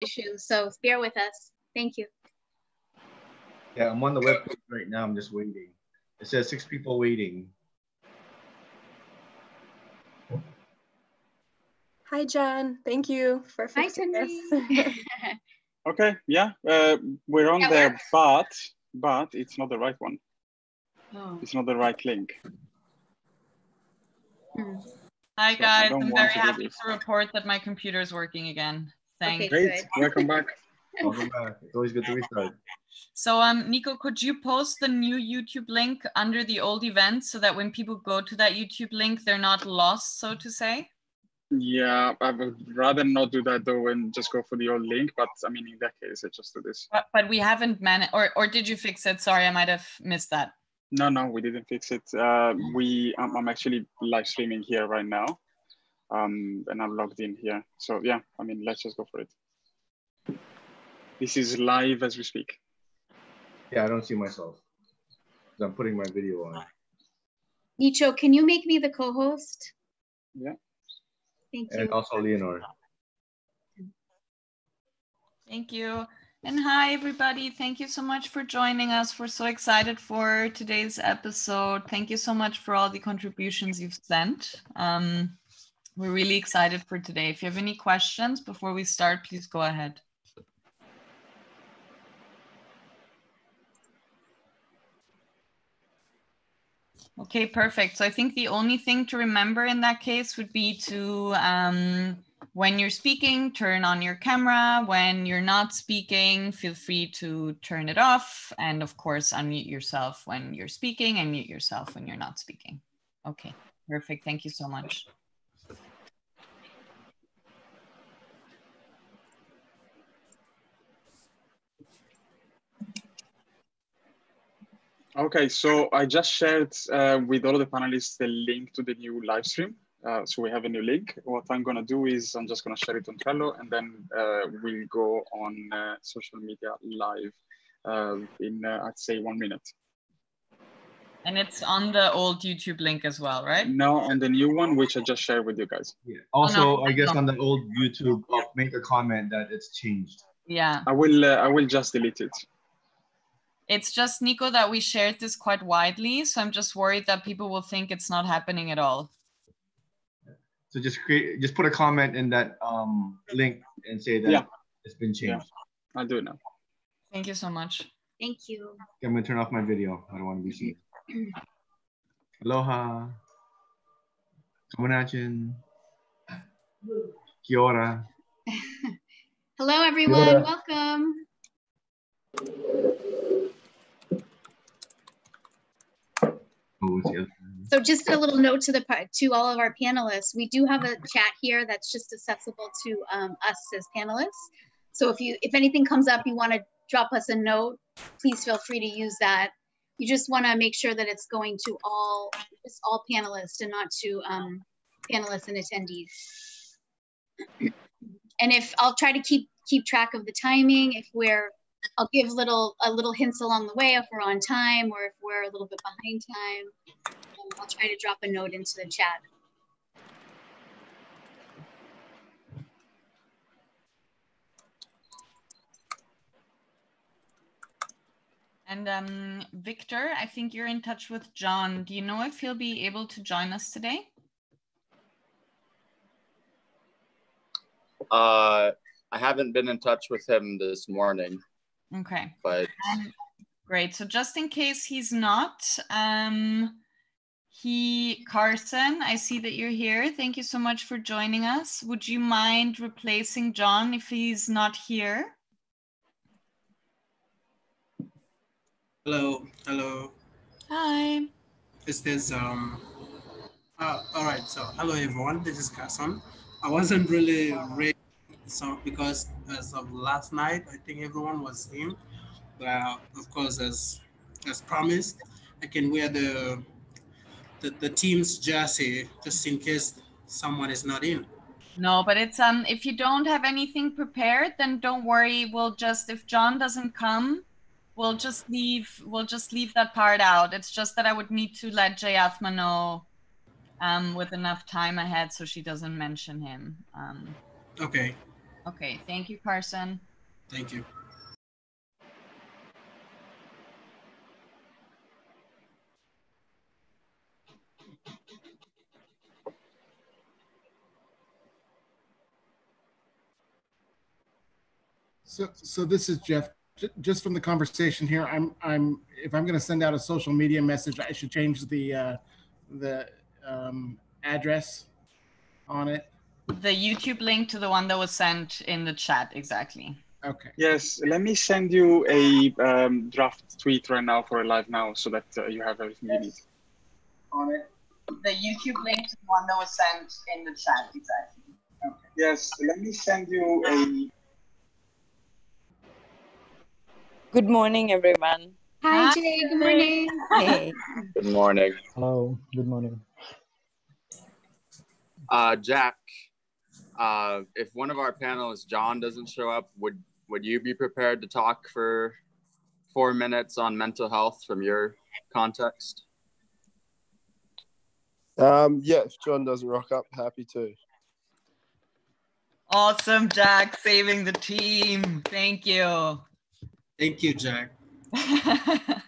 issues, so bear with us. Thank you. Yeah, I'm on the web page right now. I'm just waiting. It says six people waiting. Hi, John. Thank you for Hi, fixing this. Tanvi. Okay, yeah, uh, we're on Yeah, there, we're- but but it's not the right one. oh. It's not the right link. hmm. Hi So guys, don't I'm very to happy to report that my computer is working again. Thanks. Okay. Great, welcome back. Welcome back. It's always good to restart. So um Nico, could you post the new YouTube link under the old event so that when people go to that YouTube link, they're not lost, so to say? Yeah, I would rather not do that though and just go for the old link. But I mean, in that case, I just do this. But, but we haven't managed, or, or did you fix it? Sorry, I might have missed that. No, no, we didn't fix it. Uh, we, I'm, I'm actually live streaming here right now, um, and I'm logged in here. So yeah, I mean, let's just go for it. This is live as we speak. Yeah, I don't see myself. 'Cause I'm putting my video on. Nico, can you make me the co-host? Yeah. Thank you. And you. also Leonor. Thank you. And hi, everybody. Thank you so much for joining us. We're so excited for today's episode. Thank you so much for all the contributions you've sent. Um, we're really excited for today. If you have any questions before we start, please go ahead. Okay, perfect. So I think the only thing to remember in that case would be to, um, when you're speaking, turn on your camera. When you're not speaking, feel free to turn it off. And of course, unmute yourself when you're speaking and mute yourself when you're not speaking. Okay, perfect. Thank you so much. Okay, so I just shared uh, with all of the panelists the link to the new live stream. Uh, so we have a new link. What I'm gonna do is I'm just gonna share it on Trello and then uh, we'll go on uh, social media live uh, in, uh, I'd say one minute. And it's on the old YouTube link as well, right? Now on the new one, which I just shared with you guys. Yeah. Also, Oh, no. I guess on the old YouTube, I'll make a comment that it's changed. Yeah. I will, uh, I will just delete it. It's just, Nico, that we shared this quite widely. So I'm just worried that people will think it's not happening at all. So just create, just put a comment in that um, link and say that Yeah. it's been changed. I'll do it now. Thank you so much. Thank you. I'm gonna turn off my video. I don't want to be seen. Aloha. Kamanachin. Kia ora. Hello, everyone. Kia ora. Welcome. Oh, what's the other one? So just a little note to the to all of our panelists. We do have a chat here that's just accessible to um, us as panelists. So if you if anything comes up, you want to drop us a note, please feel free to use that. You just want to make sure that it's going to all just all panelists and not to um, panelists and attendees. And if I'll try to keep keep track of the timing. If we're I'll give little a little hints along the way if we're on time or if we're a little bit behind time. Um, I'll try to drop a note into the chat. And um, Victor, I think you're in touch with John. Do you know if he'll be able to join us today? Uh, I haven't been in touch with him this morning, Okay. but Um, great. So just in case he's not, um, he Carson, I see that you're here. Thank you so much for joining us. Would you mind replacing John if he's not here? Hello, hello. Hi. This is this um? Uh, all right. So hello everyone. This is Carson. I wasn't really ready, so because as of last night, I think everyone was in. Well, of course, as as promised, I can wear the the, the team's jersey just in case someone is not in. No, but it's um if you don't have anything prepared, then don't worry. We'll just if John doesn't come, we'll just leave we'll just leave that part out. It's just that I would need to let Jayathma know um with enough time ahead so she doesn't mention him. Um Okay. Okay, thank you, Carson. Thank you. So, so this is Jeff. Just from the conversation here, I'm, I'm, if I'm going to send out a social media message, I should change the, uh, the um, address on it. The YouTube link to the one that was sent in the chat, exactly. Okay. Yes, let me send you a um, draft tweet right now for a live now so that uh, you have everything you need. On it. The YouTube link to the one that was sent in the chat, exactly. Okay. Yes, let me send you a Good morning, everyone. Hi, Hi. Jay. Good morning. Hey. Good morning. Hello, good morning. Uh, Jack, uh, if one of our panelists, John, doesn't show up, would would you be prepared to talk for four minutes on mental health from your context? Um, yeah, if John doesn't rock up, happy to. Awesome, Jack, saving the team. Thank you. Thank you, Jack.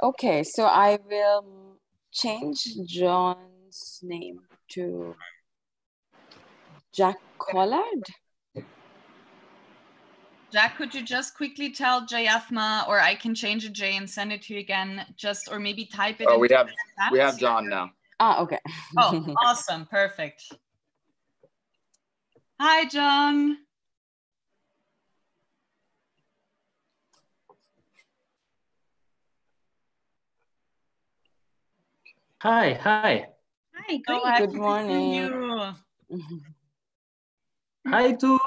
Okay, so I will change John's name to Jack Collard. Jack, could you just quickly tell Jayathma, or I can change it, Jay, and send it to you again, just or maybe type it. Oh, we have chat? we have John now. Ah, okay. Oh, awesome, perfect. Hi, John. Hi, hi. Hi, So great. Good morning. Hi, too.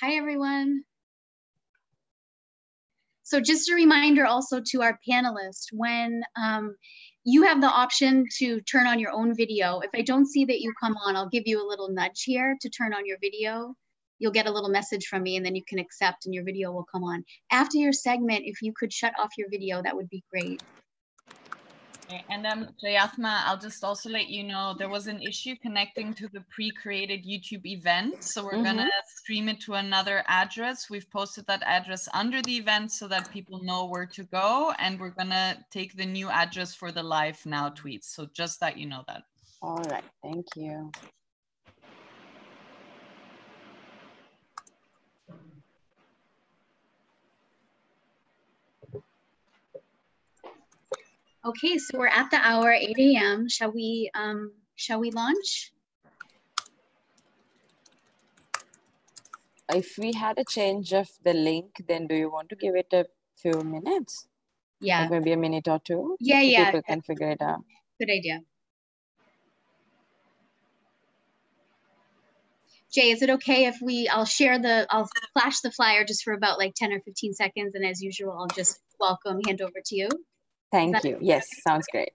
Hi, everyone. So just a reminder also to our panelists, when um, you have the option to turn on your own video, if I don't see that you come on, I'll give you a little nudge here to turn on your video. You'll get a little message from me and then you can accept and your video will come on. After your segment, if you could shut off your video, that would be great. Okay, And um, then Jayathma, I'll just also let you know there was an issue connecting to the pre-created YouTube event. So we're mm-hmm. gonna stream it to another address. We've posted that address under the event so that people know where to go. And we're gonna take the new address for the live now tweets. So just that you know that. All right, thank you. Okay, so we're at the hour, 8 a.m. Shall we, um, shall we launch? If we had a change of the link, then do you want to give it a few minutes? Yeah, Like maybe a minute or two? Yeah, so yeah. People can figure it out. good idea. Jay, is it okay if we, I'll share the, I'll flash the flyer just for about like 10 or 15 seconds. And as usual, I'll just welcome, hand over to you. Thank you. Yes, sounds great.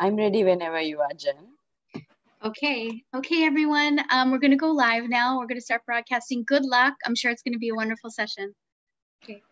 I'm ready whenever you are, Jen. Okay, okay, everyone. Um, we're going to go live now. We're going to start broadcasting. Good luck. I'm sure it's going to be a wonderful session. Okay.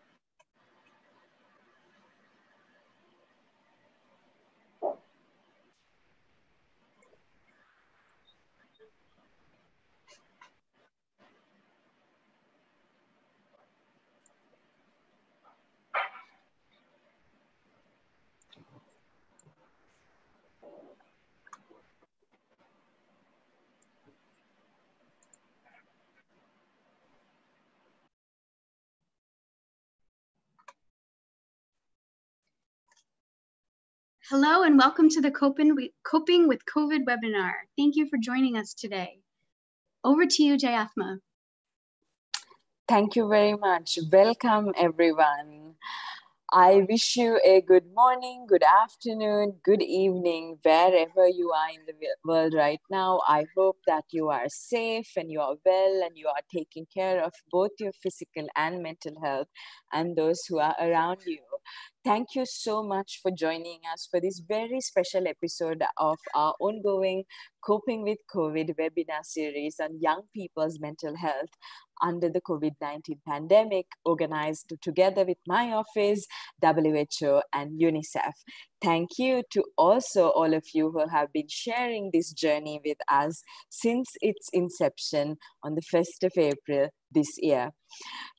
Hello and welcome to the Coping with, COVID webinar. Thank you for joining us today. Over to you, Jayathma. Thank you very much. Welcome, everyone. I wish you a good morning, good afternoon, good evening, wherever you are in the world right now. I hope that you are safe and you are well and you are taking care of both your physical and mental health and those who are around you. Thank you so much for joining us for this very special episode of our ongoing Coping with COVID webinar series on young people's mental health under the COVID 19 pandemic, organized together with my office, WHO, and UNICEF. Thank you to also all of you who have been sharing this journey with us since its inception on the 1st of April this year.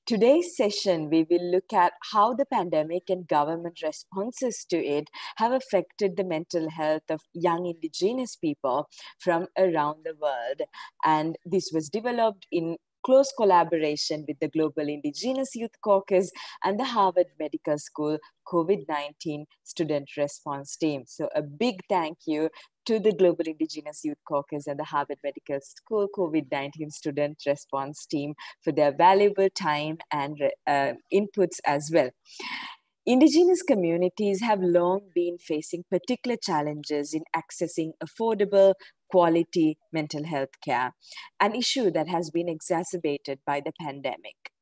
Today's session, we will look at how the pandemic and government responses to it have affected the mental health of young Indigenous people from around the world. And this was developed in close collaboration with the Global Indigenous Youth Caucus and the Harvard Medical School COVID 19 Student Response Team. So, a big thank you to the Global Indigenous Youth Caucus and the Harvard Medical School COVID 19 Student Response Team for their valuable time and uh, inputs as well. Indigenous communities have long been facing particular challenges in accessing affordable, quality mental health care, an issue that has been exacerbated by the pandemic.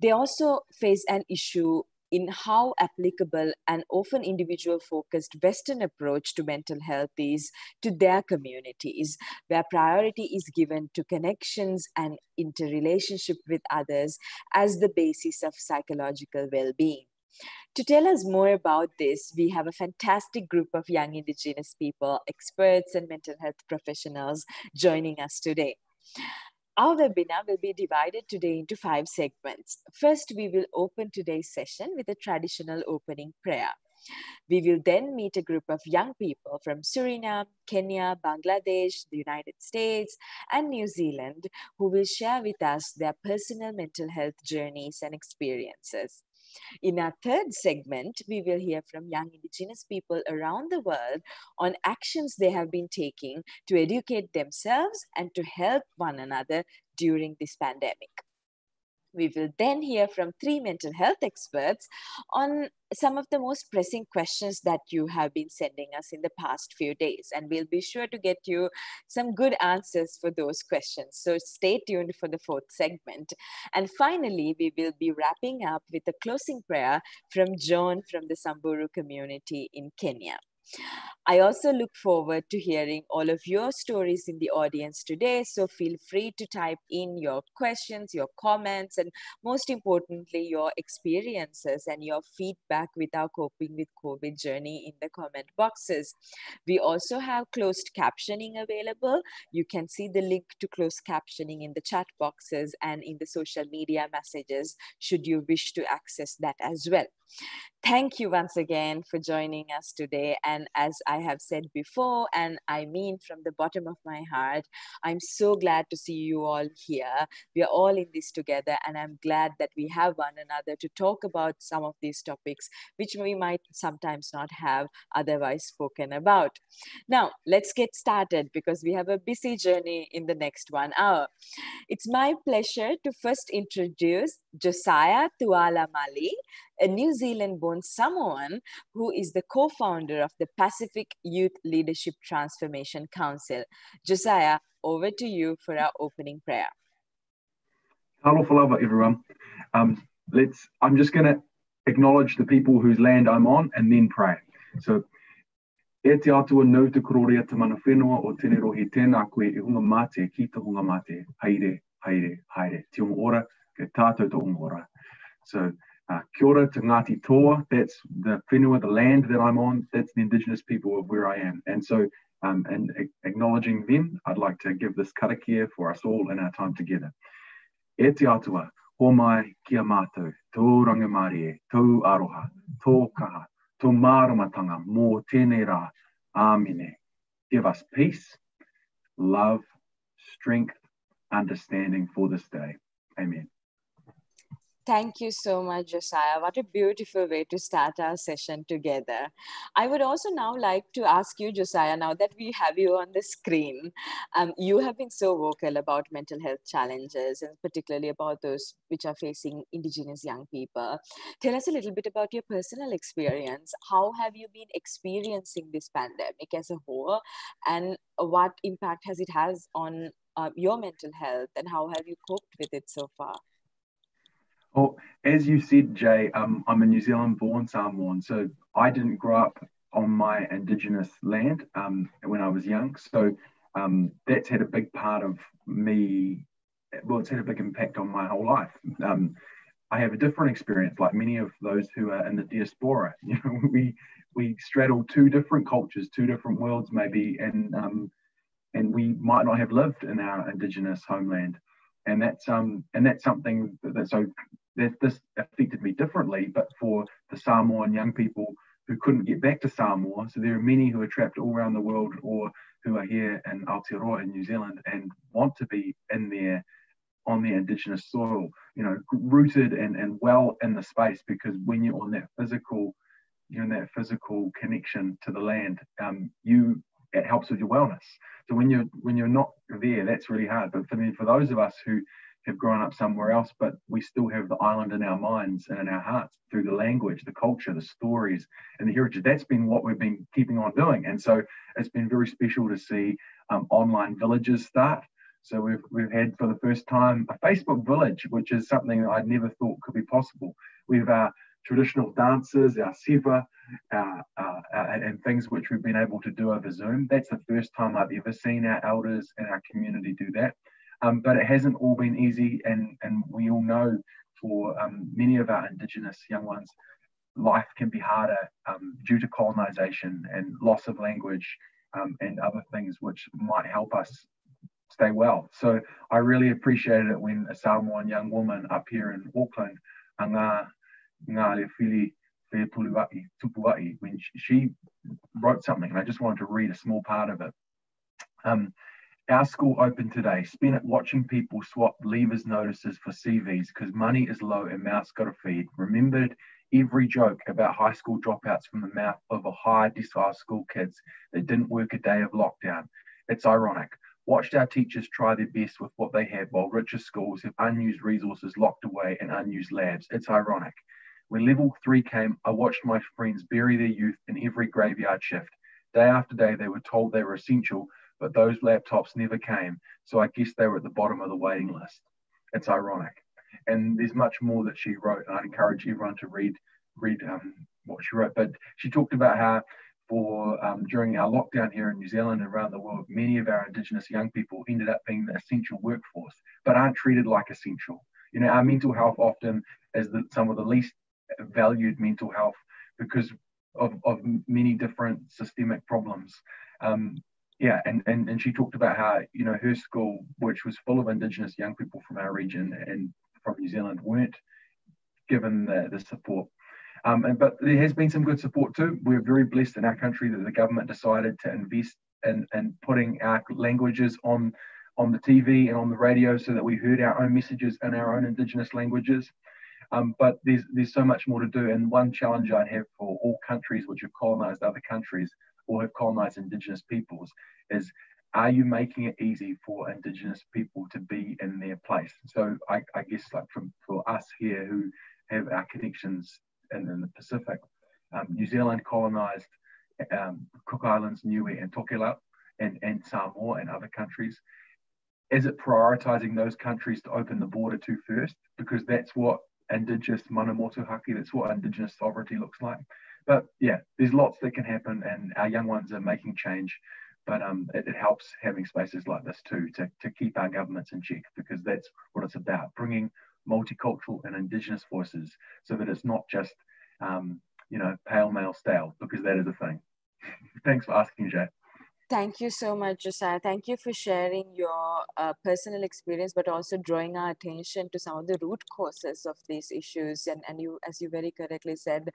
They also face an issue in how applicable an often individual focused Western approach to mental health is to their communities, where priority is given to connections and interrelationship with others as the basis of psychological well being. To tell us more about this, we have a fantastic group of young Indigenous people, experts, and mental health professionals joining us today. Our webinar will be divided today into five segments. First, we will open today's session with a traditional opening prayer. We will then meet a group of young people from Suriname, Kenya, Bangladesh, the United States, and New Zealand who will share with us their personal mental health journeys and experiences. In our third segment, we will hear from young Indigenous people around the world on actions they have been taking to educate themselves and to help one another during this pandemic. We will then hear from three mental health experts on some of the most pressing questions that you have been sending us in the past few days. And we'll be sure to get you some good answers for those questions. So stay tuned for the fourth segment. And finally, we will be wrapping up with a closing prayer from John from the Samburu community in Kenya. I also look forward to hearing all of your stories in the audience today. So feel free to type in your questions, your comments, and most importantly, your experiences and your feedback with our Coping with COVID journey in the comment boxes. We also have closed captioning available. You can see the link to closed captioning in the chat boxes and in the social media messages should you wish to access that as well. Thank you once again for joining us today. And as I have said before, and I mean from the bottom of my heart, I'm so glad to see you all here. We are all in this together, and I'm glad that we have one another to talk about some of these topics, which we might sometimes not have otherwise spoken about. Now, let's get started because we have a busy journey in the next one hour. It's my pleasure to first introduce Josiah Tualamali'i, a New Zealand born Samoan who is the co founder of the Pacific Youth Leadership Transformation Council. Josiah, over to you for our opening prayer. Hello, Falava, everyone. Um, let's. I'm just going to acknowledge the people whose land I'm on and then pray. So, E te atua nau te kororia te mana whenua o tēne rohi tēnā koe i hunga mate ki te hunga mate. Haere, haere, haere. Te ora, ke tātou te unga ora. So, uh, kia ora te Ngāti Toa, that's the whenua, the land that I'm on, that's the indigenous people of where I am. And so, um, and acknowledging them, I'd like to give this karakia for us all in our time together. E te atua, ho mai kia mātou, tō rangamari e, tō aroha, tō kaha, tō māramatanga mō tēnei rā, āmine. Give us peace, love, strength, understanding for this day. Amen. Thank you so much, Josiah. What a beautiful way to start our session together. I would also now like to ask you, Josiah, now that we have you on the screen, um, you have been so vocal about mental health challenges and particularly about those which are facing Indigenous young people. Tell us a little bit about your personal experience. How have you been experiencing this pandemic as a whole and what impact has it has on uh, your mental health and how have you coped with it so far? Well, as you said, Jay, um, I'm a New Zealand born Samoan, so I didn't grow up on my Indigenous land um, when I was young. So um, that's had a big part of me. Well, it's had a big impact on my whole life. Um, I have a different experience, like many of those who are in the diaspora. You know, we we straddle two different cultures, two different worlds, maybe, and um, and we might not have lived in our Indigenous homeland and that's um and that's something that, that so that this affected me differently, but for the Samoan young people who couldn't get back to Samoa, so there are many who are trapped all around the world or who are here in Aotearoa in New Zealand and want to be in there on their indigenous soil, you know, rooted and, and well in the space because when you're on that physical, you're in that physical connection to the land, um, you it helps with your wellness. So when you're when you're not there, that's really hard. But for me, for those of us who have grown up somewhere else, but we still have the island in our minds and in our hearts through the language, the culture, the stories, and the heritage. That's been what we've been keeping on doing. And so it's been very special to see um, online villages start. So we've, we've had for the first time a Facebook village, which is something I'd never thought could be possible. We've our traditional dances, our siva, uh, uh, and things which we've been able to do over Zoom. That's the first time I've ever seen our elders and our community do that. Um, but it hasn't all been easy, and, and we all know for um, many of our Indigenous young ones, life can be harder um, due to colonization and loss of language um, and other things which might help us stay well. So I really appreciated it when a Samoan young woman up here in Auckland, ngā, ngā Fili Tupuai, when she wrote something, and I just wanted to read a small part of it. Um, our school opened today. Spent it watching people swap leavers notices for CVs because money is low and mouths got to feed. Remembered every joke about high school dropouts from the mouth of a high decile school kids that didn't work a day of lockdown. It's ironic. Watched our teachers try their best with what they had while richer schools have unused resources locked away in unused labs. It's ironic. When level three came, I watched my friends bury their youth in every graveyard shift. Day after day, they were told they were essential, but those laptops never came. So I guess they were at the bottom of the waiting list. It's ironic. And there's much more that she wrote, and I'd encourage everyone to read read um, what she wrote. But she talked about how for um, during our lockdown here in New Zealand and around the world, many of our Indigenous young people ended up being the essential workforce, but aren't treated like essential. You know, our mental health often is the, some of the least valued mental health because of, of many different systemic problems. Um, yeah, and, and, and she talked about how, you know, her school, which was full of Indigenous young people from our region and from New Zealand, weren't given the, the support. Um, and, but there has been some good support too. We're very blessed in our country that the government decided to invest in, in putting our languages on, on the TV and on the radio so that we heard our own messages in our own Indigenous languages. Um, but there's, there's so much more to do. And one challenge I'd have for all countries which have colonized other countries or have colonized indigenous peoples is are you making it easy for indigenous people to be in their place? So i, I guess like from for us here who have our connections in, in the pacific um, new zealand colonized um, cook islands niue and tokelau and, and samoa and other countries. Is it prioritizing those countries to open the border to first? Because that's what indigenous mana motuhake that's what indigenous sovereignty looks like. But yeah, there's lots that can happen, and our young ones are making change. But um, it, it helps having spaces like this too to, to keep our governments in check because that's what it's about bringing multicultural and indigenous voices so that it's not just um, you know pale male stale because that is a thing. Thanks for asking jay Thank you so much, Josiah. Thank you for sharing your uh, personal experience, but also drawing our attention to some of the root causes of these issues. And, and you, as you very correctly said,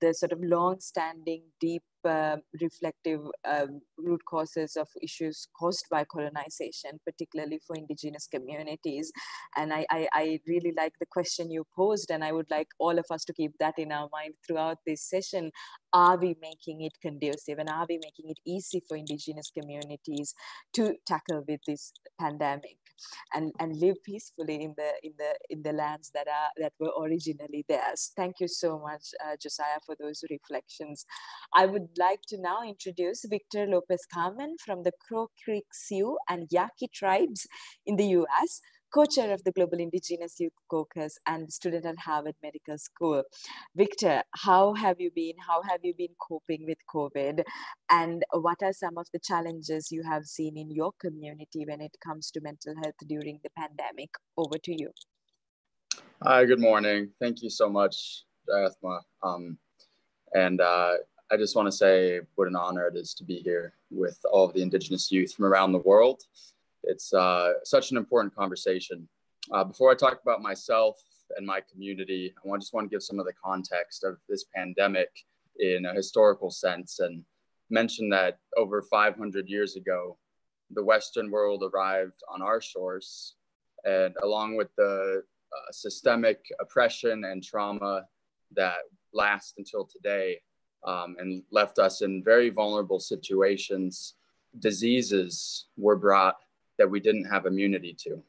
the sort of long-standing, deep uh, reflective um, root causes of issues caused by colonization, particularly for indigenous communities. And I, I, I, really like the question you posed, and I would like all of us to keep that in our mind throughout this session. Are we making it conducive and are we making it easy for indigenous communities to tackle with this pandemic? And and live peacefully in the in the in the lands that are that were originally theirs. Thank you so much uh, josiah for those reflections. I would like to now introduce victor lopez carmen from the crow creek sioux and yaqui tribes in the us co-chair of the Global Indigenous Youth Caucus and student at Harvard Medical School. Victor, how have you been? How have you been coping with COVID? And what are some of the challenges you have seen in your community when it comes to mental health during the pandemic? Over to you. Hi, good morning. Thank you so much, Athma. Um, and uh, I just want to say what an honor it is to be here with all of the Indigenous youth from around the world it's uh, such an important conversation. Uh, before I talk about myself and my community, I want, just want to give some of the context of this pandemic in a historical sense and mention that over 500 years ago, the Western world arrived on our shores, and along with the uh, systemic oppression and trauma that last until today, um, and left us in very vulnerable situations, diseases were brought that we didn't have immunity to.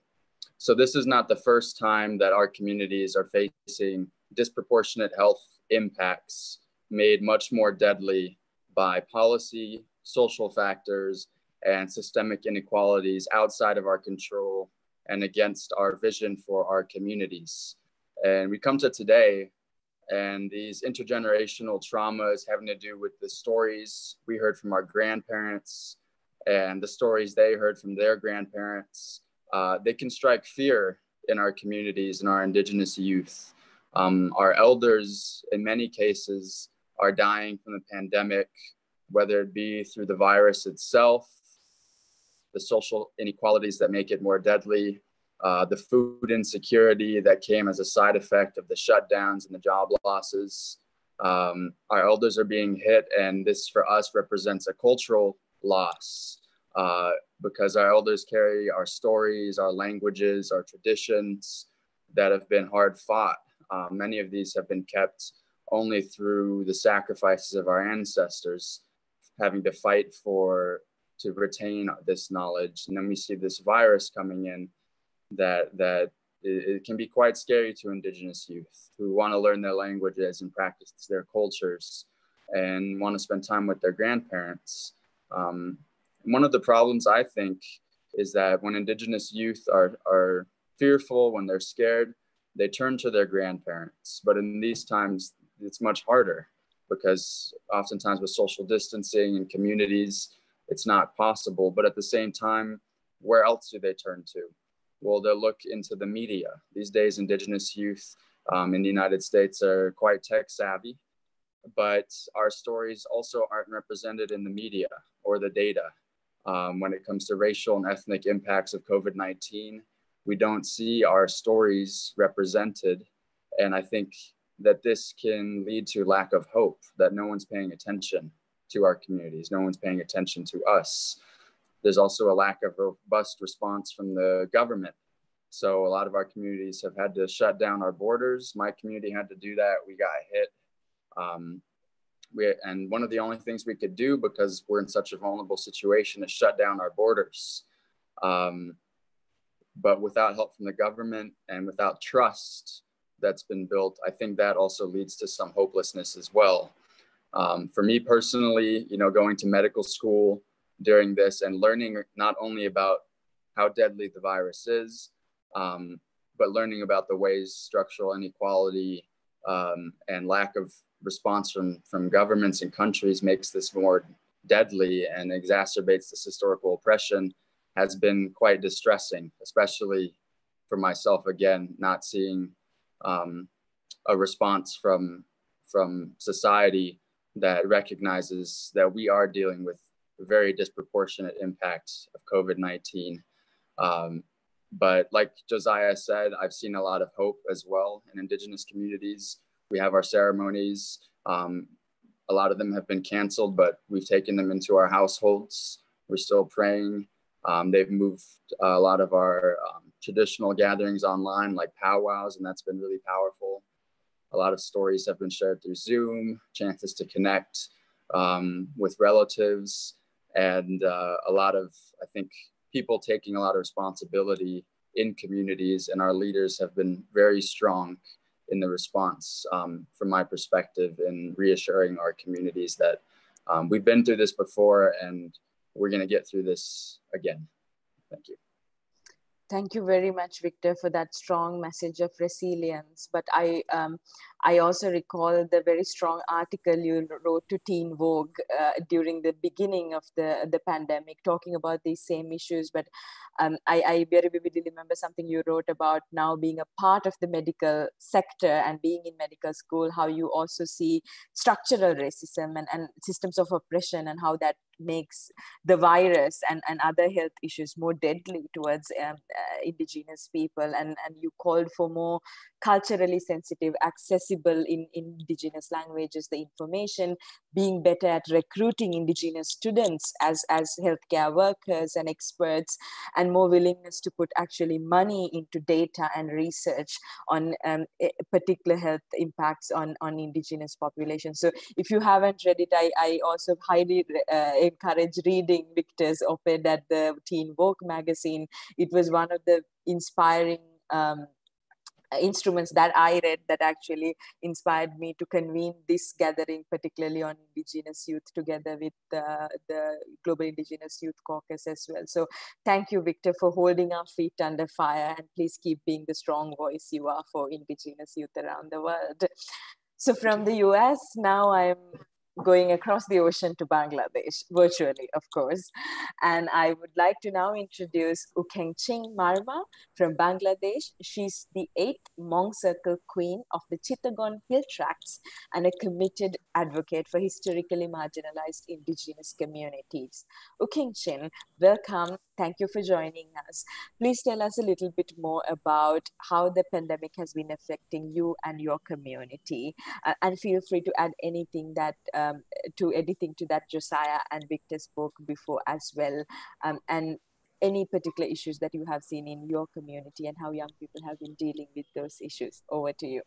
So this is not the first time that our communities are facing disproportionate health impacts made much more deadly by policy, social factors, and systemic inequalities outside of our control and against our vision for our communities. And we come to today, and these intergenerational traumas having to do with the stories we heard from our grandparents, and the stories they heard from their grandparents, uh, they can strike fear in our communities and our Indigenous youth. Um, our elders, in many cases, are dying from the pandemic, whether it be through the virus itself, the social inequalities that make it more deadly, uh, the food insecurity that came as a side effect of the shutdowns and the job losses. Um, our elders are being hit, and this for us represents a cultural loss uh, because our elders carry our stories, our languages, our traditions that have been hard fought. Uh, many of these have been kept only through the sacrifices of our ancestors, having to fight for to retain this knowledge. And then we see this virus coming in that that it, it can be quite scary to indigenous youth who want to learn their languages and practice their cultures and want to spend time with their grandparents. Um, one of the problems I think is that when Indigenous youth are, are fearful, when they're scared, they turn to their grandparents. But in these times, it's much harder because oftentimes with social distancing and communities, it's not possible. But at the same time, where else do they turn to? Well, they'll look into the media. These days, Indigenous youth um, in the United States are quite tech savvy, but our stories also aren't represented in the media or the data. Um, when it comes to racial and ethnic impacts of COVID 19, we don't see our stories represented. And I think that this can lead to lack of hope, that no one's paying attention to our communities, no one's paying attention to us. There's also a lack of robust response from the government. So a lot of our communities have had to shut down our borders. My community had to do that. We got hit. Um, we, and one of the only things we could do because we're in such a vulnerable situation is shut down our borders. Um, but without help from the government and without trust that's been built, I think that also leads to some hopelessness as well. Um, for me personally, you know, going to medical school during this and learning not only about how deadly the virus is, um, but learning about the ways structural inequality um, and lack of response from, from governments and countries makes this more deadly and exacerbates this historical oppression has been quite distressing, especially for myself, again, not seeing um, a response from, from society that recognizes that we are dealing with very disproportionate impacts of COVID-19. Um, but like Josiah said, I've seen a lot of hope as well in Indigenous communities. We have our ceremonies. Um, a lot of them have been canceled, but we've taken them into our households. We're still praying. Um, they've moved a lot of our um, traditional gatherings online, like powwows, and that's been really powerful. A lot of stories have been shared through Zoom, chances to connect um, with relatives, and uh, a lot of, I think, people taking a lot of responsibility in communities, and our leaders have been very strong in the response um, from my perspective in reassuring our communities that um, we've been through this before and we're going to get through this again. Thank you. Thank you very much, Victor, for that strong message of resilience. But I, um, I also recall the very strong article you wrote to Teen Vogue uh, during the beginning of the, the pandemic, talking about these same issues. But um, I, I very vividly remember something you wrote about now being a part of the medical sector and being in medical school, how you also see structural racism and, and systems of oppression and how that makes the virus and, and other health issues more deadly towards um, uh, indigenous people. And, and you called for more culturally sensitive accessible in indigenous languages the information being better at recruiting indigenous students as as healthcare workers and experts and more willingness to put actually money into data and research on um, particular health impacts on on indigenous populations so if you haven't read it i, I also highly uh, encourage reading victor's op-ed at the teen vogue magazine it was one of the inspiring um, instruments that I read that actually inspired me to convene this gathering, particularly on Indigenous youth, together with uh, the Global Indigenous Youth Caucus as well. So thank you, Victor, for holding our feet under fire, and please keep being the strong voice you are for Indigenous youth around the world. So from the US, now I'm going across the ocean to Bangladesh, virtually, of course. And I would like to now introduce Ukengching Marma from Bangladesh. She's the eighth Mong Circle Queen of the Chittagong Hill Tracts and a committed advocate for historically marginalized indigenous communities. Ukengching, welcome. Thank you for joining us. Please tell us a little bit more about how the pandemic has been affecting you and your community. Uh, and feel free to add anything that um, to anything to that Josiah and Victor spoke before as well. Um, and any particular issues that you have seen in your community and how young people have been dealing with those issues. Over to you.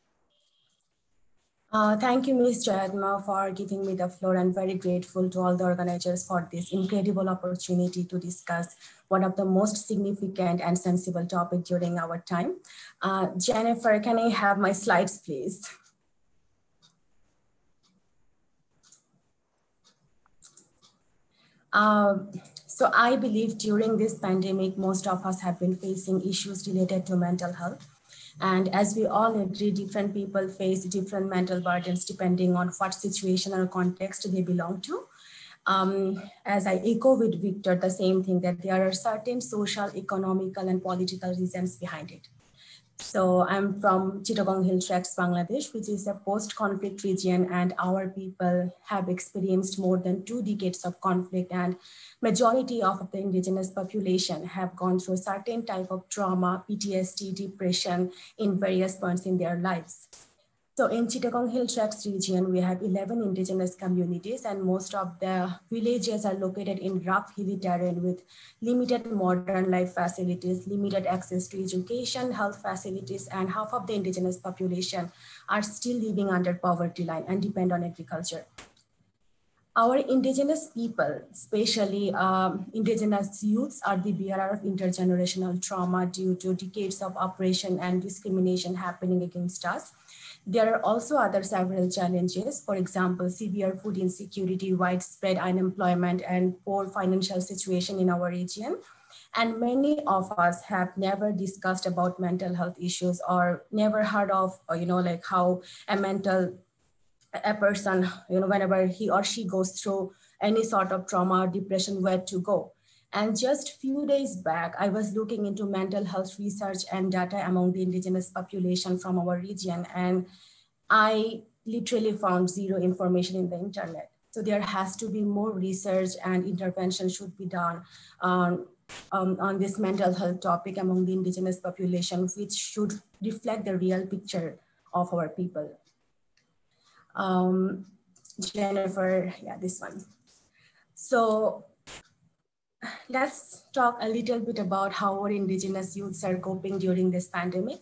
Uh, thank you, Ms. Jayathma, for giving me the floor. I'm very grateful to all the organizers for this incredible opportunity to discuss one of the most significant and sensible topic during our time. Uh, Jennifer, can I have my slides, please? Um, so I believe during this pandemic, most of us have been facing issues related to mental health. And as we all agree, different people face different mental burdens depending on what situation or context they belong to. Um, as I echo with Victor, the same thing that there are certain social, economical, and political reasons behind it. So I'm from Chittagong Hill Tracts, Bangladesh, which is a post-conflict region and our people have experienced more than two decades of conflict and majority of the indigenous population have gone through certain type of trauma, PTSD, depression in various points in their lives. So in Chittagong Hill Tracts region, we have 11 indigenous communities and most of the villages are located in rough, hilly terrain with limited modern life facilities, limited access to education, health facilities, and half of the indigenous population are still living under poverty line and depend on agriculture. Our indigenous people, especially um, indigenous youths, are the bearer of intergenerational trauma due to decades of oppression and discrimination happening against us there are also other several challenges, for example, severe food insecurity, widespread unemployment, and poor financial situation in our region. And many of us have never discussed about mental health issues or never heard of, uh, you know, like how a mental, a person, you know, whenever he or she goes through any sort of trauma or depression, where to go. And just few days back, I was looking into mental health research and data among the indigenous population from our region. And I literally found zero information in the internet. So there has to be more research and intervention should be done on, um, on this mental health topic among the indigenous population, which should reflect the real picture of our people. Um, Jennifer, yeah, this one. So let's talk a little bit about how our indigenous youths are coping during this pandemic.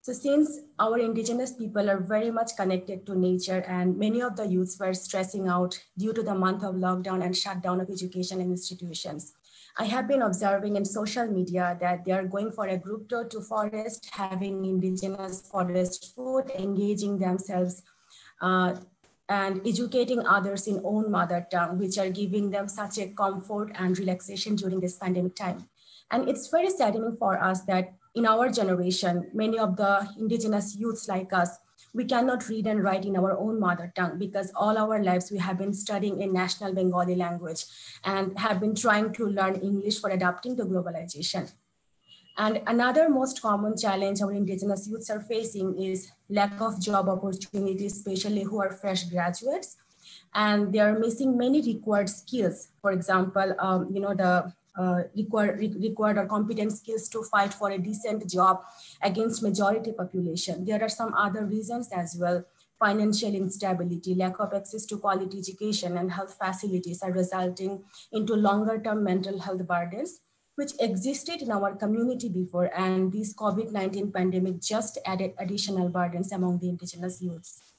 So since our indigenous people are very much connected to nature and many of the youths were stressing out due to the month of lockdown and shutdown of education and institutions. I have been observing in social media that they are going for a group tour to forest, having indigenous forest food, engaging themselves uh, and educating others in own mother tongue, which are giving them such a comfort and relaxation during this pandemic time. And it's very saddening for us that in our generation, many of the indigenous youths like us, we cannot read and write in our own mother tongue because all our lives we have been studying in national Bengali language and have been trying to learn English for adapting to globalization. And another most common challenge our indigenous youths are facing is lack of job opportunities, especially who are fresh graduates. And they are missing many required skills. For example, um, you know, the uh, required, required or competent skills to fight for a decent job against majority population. There are some other reasons as well. Financial instability, lack of access to quality education and health facilities are resulting into longer term mental health burdens which existed in our community before and this COVID-19 pandemic just added additional burdens among the indigenous youths.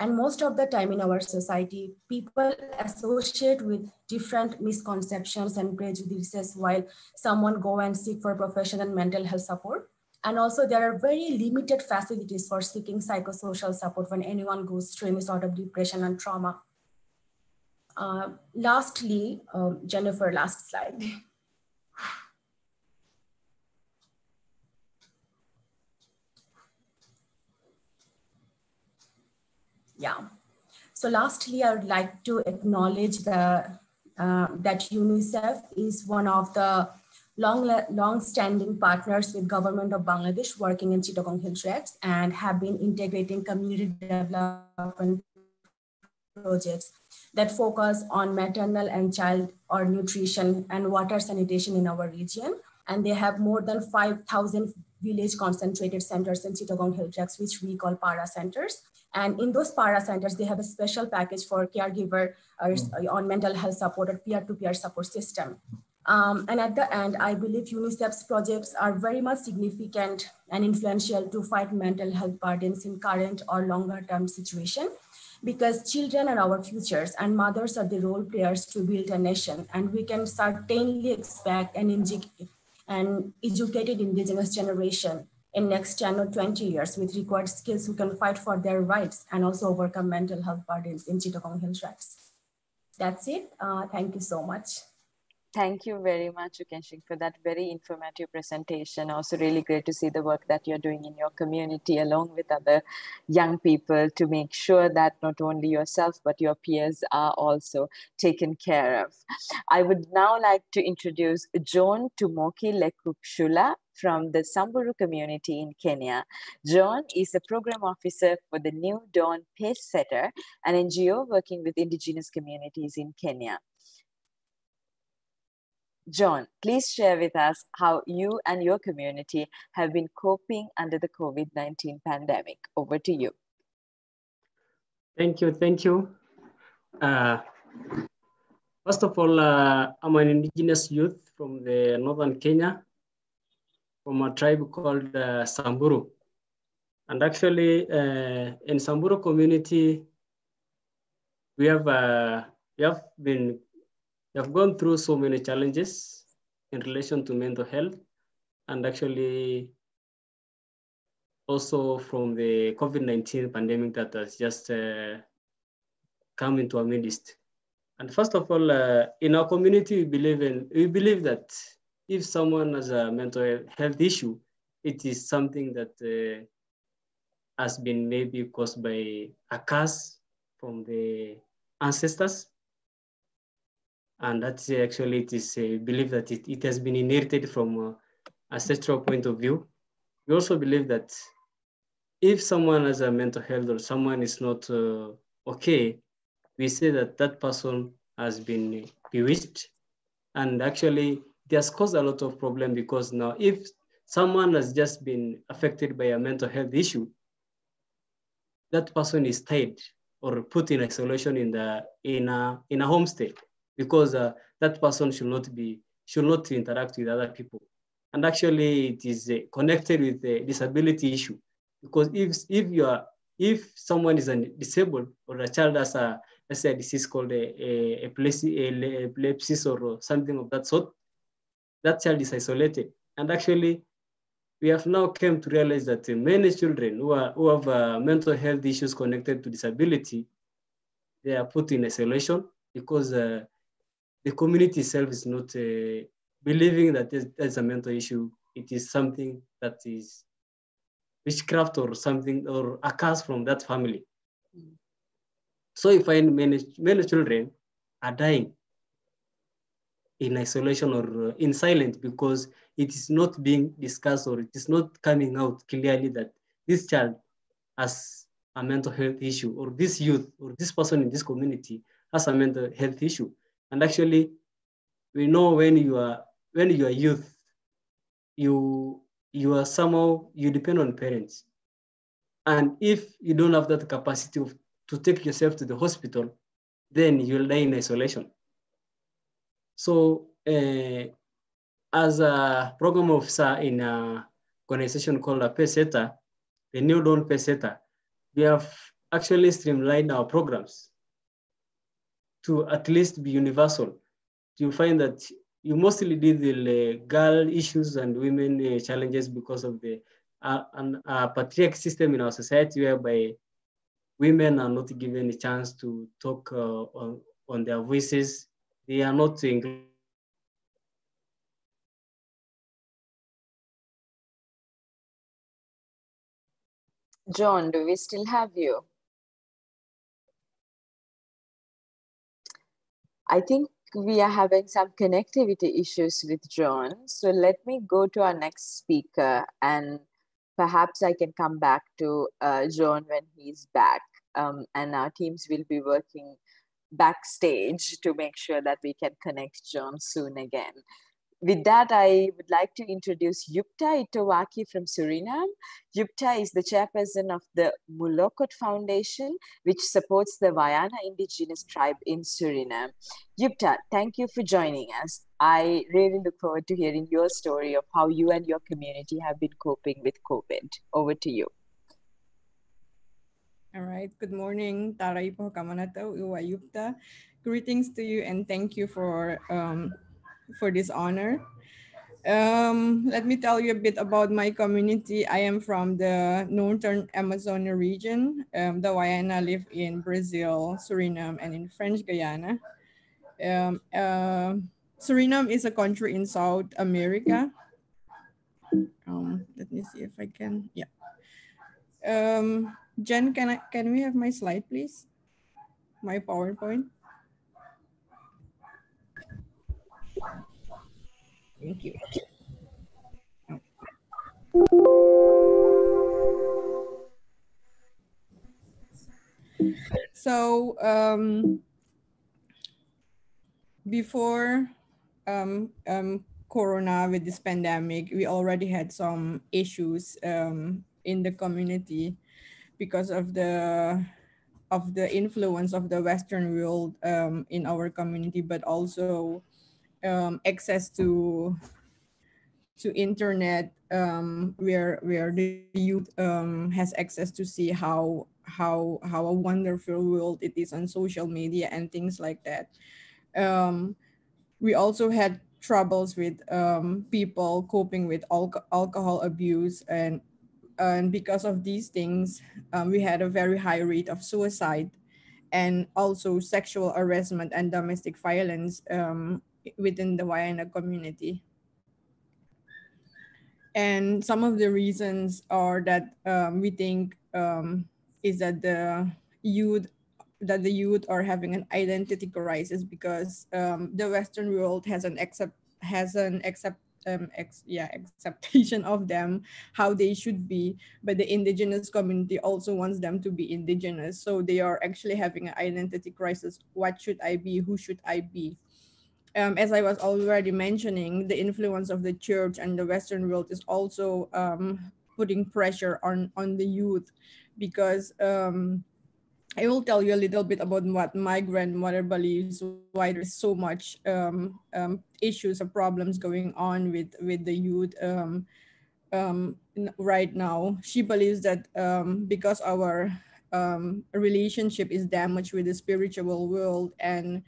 And most of the time in our society, people associate with different misconceptions and prejudices while someone go and seek for professional mental health support. And also there are very limited facilities for seeking psychosocial support when anyone goes through any sort of depression and trauma. Uh, lastly, um, Jennifer, last slide. Yeah. So lastly, I would like to acknowledge the, uh, that UNICEF is one of the long, long-standing partners with government of Bangladesh working in Chittagong Hill Tracts and have been integrating community development projects that focus on maternal and child or nutrition and water sanitation in our region. And they have more than 5,000 village concentrated centers in Chittagong Hill Tracts, which we call para centers. And in those para centers, they have a special package for caregiver mm. on mental health support or peer-to-peer support system. Um, and at the end, I believe UNICEF's projects are very much significant and influential to fight mental health burdens in current or longer term situation because children are our futures and mothers are the role players to build a nation. And we can certainly expect an, an educated indigenous generation in next 10 or 20 years with required skills who can fight for their rights and also overcome mental health burdens in Chittagong Hill Tracts. That's it. Uh, thank you so much. Thank you very much, Ukenshik, for that very informative presentation. Also, really great to see the work that you're doing in your community along with other young people to make sure that not only yourself but your peers are also taken care of. I would now like to introduce John Tumoki Lekukshula from the Samburu community in Kenya. John is a program officer for the New Dawn Pace Setter, an NGO working with indigenous communities in Kenya. John, please share with us how you and your community have been coping under the COVID-19 pandemic. Over to you. Thank you, thank you. Uh, first of all, uh, I'm an indigenous youth from the Northern Kenya, from a tribe called uh, Samburu. And actually, uh, in Samburu community, we have, uh, we have been we have gone through so many challenges in relation to mental health and actually also from the COVID-19 pandemic that has just uh, come into our midst. And first of all, uh, in our community, we believe in we believe that if someone has a mental health issue, it is something that uh, has been maybe caused by a curse from the ancestors. And that's actually, it is uh, believed that it, it has been inherited from ancestral point of view. We also believe that if someone has a mental health or someone is not uh, okay, we say that that person has been bewitched. And actually, it has caused a lot of problem because now if someone has just been affected by a mental health issue, that person is tied or put in isolation in the in a in a homestay because uh, that person should not be should not interact with other people. And actually, it is uh, connected with the disability issue because if if you are if someone is disabled or a child has a let's say a disease called a, a, a epilepsy or something of that sort, that child is isolated. And actually, we have now come to realize that many children who, are, who have uh, mental health issues connected to disability, they are put in isolation because uh, the community itself is not uh, believing that there's a mental issue. It is something that is witchcraft or something or a curse from that family. So you find many, many children are dying in isolation or uh, in silence because it is not being discussed or it is not coming out clearly that this child has a mental health issue or this youth or this person in this community has a mental health issue. And actually, we know when you are when you are youth, you you are somehow you depend on parents. And if you don't have that capacity of, to take yourself to the hospital, then you'll die in isolation. So uh, as a program officer in an organization called a Pace Setter, the New Dawn Pace Setter, we have actually streamlined our programs to at least be universal. You find that you mostly deal with the girl issues and women uh, challenges because of the uh, uh, patriarch system in our society whereby women are not given a chance to talk uh, on, on their voices they are not included. John, do we still have you? I think we are having some connectivity issues with John. So let me go to our next speaker and perhaps I can come back to uh, John when he's back. Um, and our teams will be working backstage to make sure that we can connect John soon again. With that, I would like to introduce Yupta Itowaki from Suriname. Yupta is the chairperson of the Mulokot Foundation, which supports the Wayana indigenous tribe in Suriname. Yupta, thank you for joining us. I really look forward to hearing your story of how you and your community have been coping with COVID. Over to you. All right. Good morning, Taray po Kamanato, Uwayupta. Greetings to you and thank you for um, for this honor. Um, let me tell you a bit about my community. I am from the northern Amazonia region. Um, the Wayana live in Brazil, Suriname, and in French Guiana. Um, uh, Suriname is a country in South America. Um, let me see if I can, yeah. Um, Jen, can I can we have my slide, please? My PowerPoint. Thank you. So um, before um, um, Corona with this pandemic, we already had some issues um, in the community because of the of the influence of the Western world um, in our community, but also um, access to to internet um, where where the youth um, has access to see how how how a wonderful world it is on social media and things like that. Um, we also had troubles with um, people coping with al alcohol abuse and and because of these things, um, we had a very high rate of suicide and also sexual harassment and domestic violence um, within the Wayana community. and some of the reasons are that um, we think um, is that the youth that the youth are having an identity crisis because um, the Western world has an accept has an accept um, ex, yeah acceptation of them how they should be but the indigenous community also wants them to be indigenous. So they are actually having an identity crisis. What should i be? Who should i be um, as i was already mentioning the influence of the church and the western world is also um, putting pressure on on the youth because um, I will tell you a little bit about what my grandmother believes, why there's so much um, um, issues or problems going on with, with the youth um, um right now. She believes that um, because our um, relationship is damaged with the spiritual world and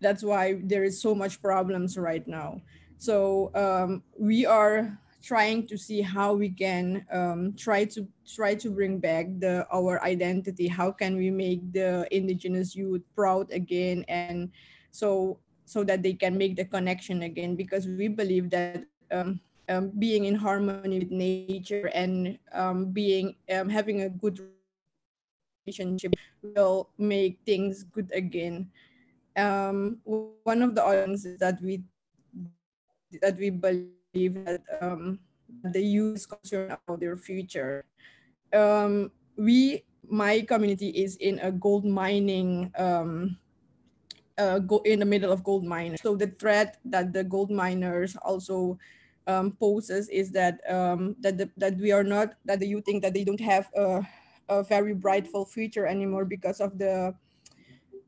that's why there is so much problems right now. So we are trying to see how we can um, try to try to bring back the our identity. How can we make the indigenous youth proud again and so so that they can make the connection again? Because we believe that um, um, being in harmony with nature and um, being um, having a good relationship will make things good again um, one of the things that we that we believe that um, the youth is concerned about their future. Um, we, my community is in a gold mining, um, uh, go in the middle of gold mining. So the threat that the gold miners also um, poses is that um, that the, that we are not that the youth think that they don't have a, a very brightful future anymore because of the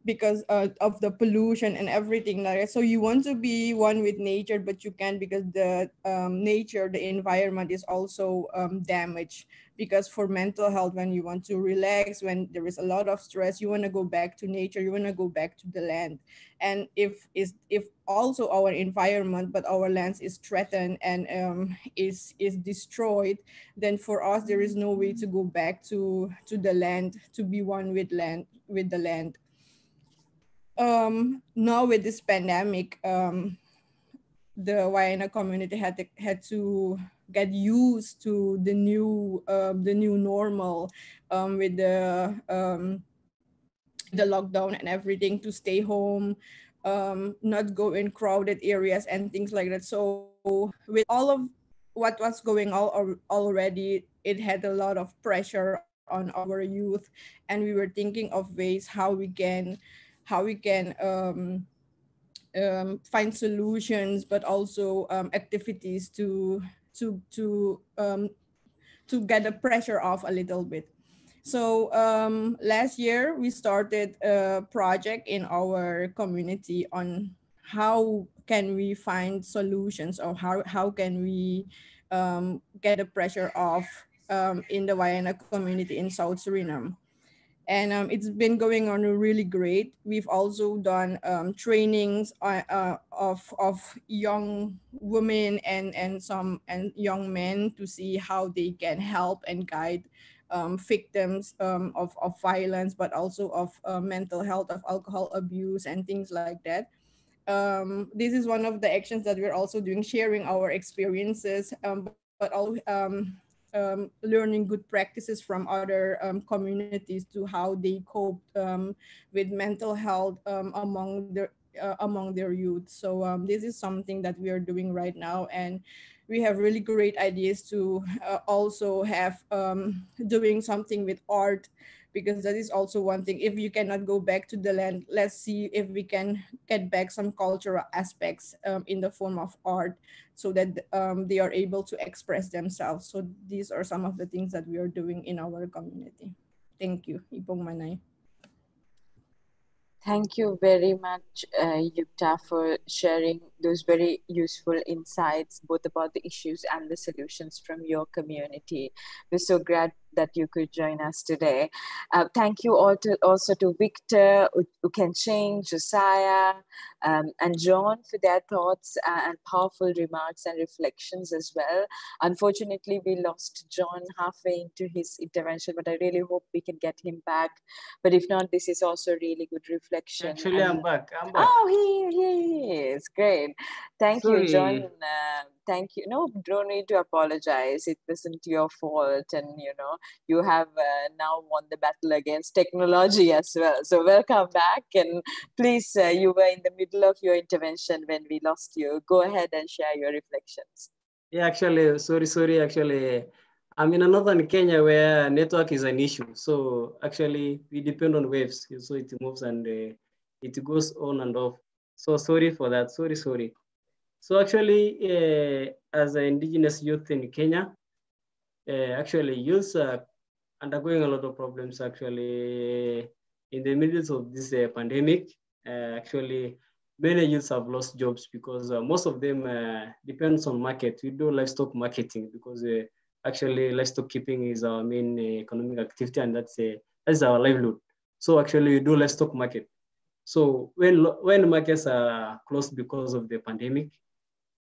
because uh, of the pollution and everything like that. So you want to be one with nature, but you can't because the um, nature, the environment is also um, damaged. Because for mental health, when you want to relax, when there is a lot of stress, you want to go back to nature, you want to go back to the land. And if is if also our environment, but our lands is threatened and um, is is destroyed, then for us there is no way to go back to to the land to be one with land with the land um, now with this pandemic, um, the Wayana community had to, had to get used to the new um, the new normal um, with the um, the lockdown and everything to stay home, um, not go in crowded areas and things like that. So with all of what was going on already, it had a lot of pressure on our youth, and we were thinking of ways how we can how we can um, um, find solutions, but also um, activities to to to um, to get the pressure off a little bit. So um, last year we started a project in our community on how can we find solutions or how, how can we um, get the pressure off um, in the Wayana community in South Suriname and um, it's been going on really great. We've also done um, trainings uh, uh, of of young women and and some and young men to see how they can help and guide um, victims um, of of violence, but also of uh, mental health, of alcohol abuse, and things like that. Um, this is one of the actions that we're also doing, sharing our experiences, um, but also um, learning good practices from other um, communities to how they cope um, with mental health um, among their uh, among their youth. So um, this is something that we are doing right now, and we have really great ideas to uh, also have um, doing something with art because that is also one thing. If you cannot go back to the land let's see if we can get back some cultural aspects um, in the form of art so that um, they are able to express themselves. So these are some of the things that we are doing in our community. Thank you ipong manay. Thank you very much, uh, Yukta, for sharing those very useful insights, both about the issues and the solutions from your community. We're so glad that you could join us today. Uh, thank you all to, also to Victor, Ukenching, Josiah, um, and John for their thoughts uh, and powerful remarks and reflections as well. Unfortunately, we lost John halfway into his intervention, but I really hope we can get him back. But if not, this is also really good reflection. Actually, and, I'm back. I'm back. Oh, he, he is great. Thank Sorry. you, John. Uh, thank you. No, don't need to apologize. It wasn't your fault, and you know you have uh, now won the battle against technology as well. So welcome back, and please, uh, you were in the middle of your intervention when we lost you. Go ahead and share your reflections. Yeah, actually, sorry, sorry. Actually, I'm in northern Kenya where network is an issue. So actually, we depend on waves. So it moves and uh, it goes on and off. So sorry for that. Sorry, sorry. So actually, uh, as an indigenous youth in Kenya, actually youths are undergoing a lot of problems actually in the middle of this uh, pandemic. Uh, actually, many youths have lost jobs because uh, most of them uh, depends on market. We do livestock marketing because uh, actually livestock keeping is our main economic activity and that's, uh, that's our livelihood. So actually we do livestock market. So when, when markets are closed because of the pandemic,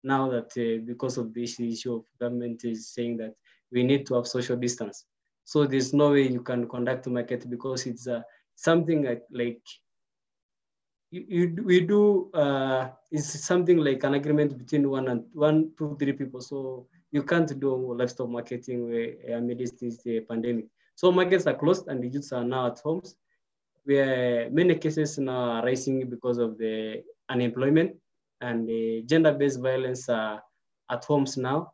now that because of this issue of government is saying that we need to have social distance. So there's no way you can conduct market because it's uh, something like, like you, you, we do, uh, it's something like an agreement between one and one, two, three people. So you can't do livestock marketing where, amidst this uh, pandemic. So markets are closed and the youths are now at homes where many cases now are rising because of the unemployment and the gender-based violence are at homes now.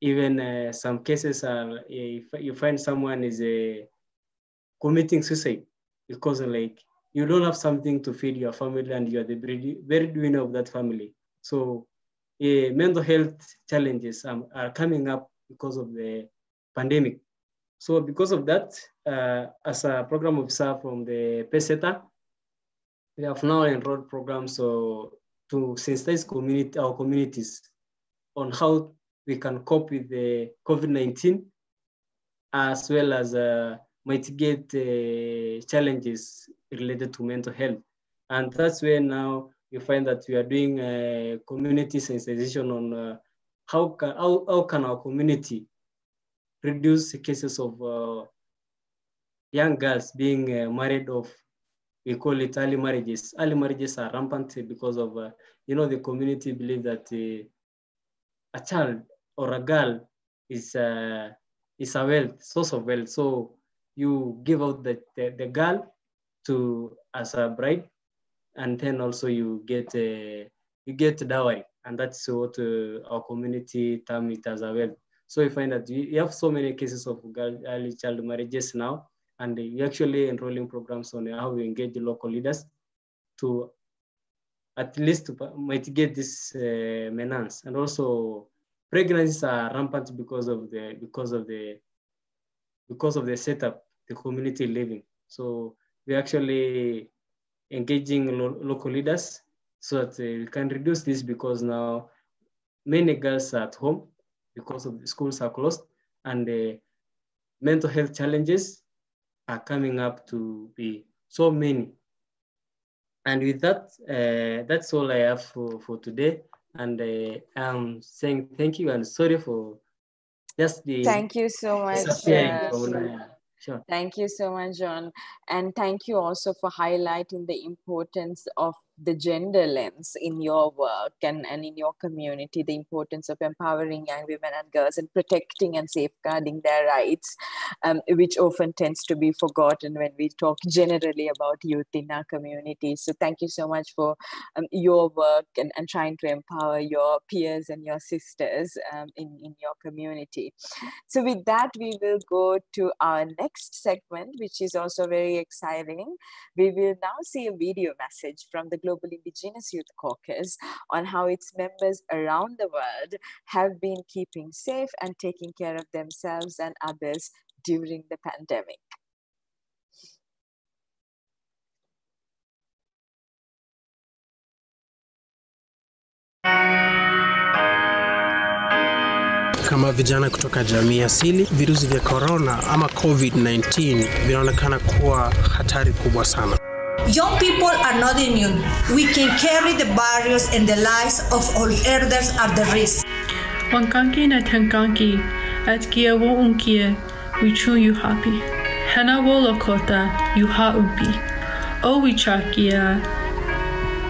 Even uh, some cases are, if you find someone is uh, committing suicide because like you don't have something to feed your family and you're the breadwinner of that family. So uh, mental health challenges um, are coming up because of the pandemic. So because of that, uh, as a program officer from the Pace Setter, we have now enrolled programs so to sensitize community, our communities on how we can cope with the COVID-19 as well as uh, mitigate uh, challenges related to mental health. And that's where now you find that we are doing uh, community sensitization on uh, how, can, how, how can our community reduce cases of uh, young girls being married off. We call it early marriages. Early marriages are rampant because of, you know, the community believe that a child or a girl is, is a wealth, source of wealth. So you give out the, the, the girl to as a bride, and then also you get a, you get dowry, and that's what uh, our community term it as a wealth. So you find that you have so many cases of girl, early child marriages now, and we actually enrolling programs on how we engage the local leaders to at least mitigate this uh, menace. And also pregnancies are rampant because of the because of the because of the setup, the community living. So we're actually engaging lo local leaders so that uh, we can reduce this because now many girls are at home because of the schools are closed and the mental health challenges are coming up to be so many. And with that, uh, that's all I have for, for today. And uh, I'm saying thank you and sorry for just the Thank you so much. Sure. Thank you so much, John. And thank you also for highlighting the importance of the gender lens in your work and, and in your community, the importance of empowering young women and girls and protecting and safeguarding their rights, um, which often tends to be forgotten when we talk generally about youth in our community. So thank you so much for um, your work and, and trying to empower your peers and your sisters um, in, in your community. So with that, we will go to our next segment, which is also very exciting. We will now see a video message from the Global Indigenous Youth Caucus on how its members around the world have been keeping safe and taking care of themselves and others during the pandemic. kama vijana kutoka jamii asili, virusi vya corona ama COVID-19 vinaonekana kuwa hatari kubwa sana. Young people are not immune. We can carry the barriers and the lives of all elders at the risk. Wankanki na tankanki, at kia wo unkie, we chu you happy. Hana wo lokota, you ha umpi. O we chakia,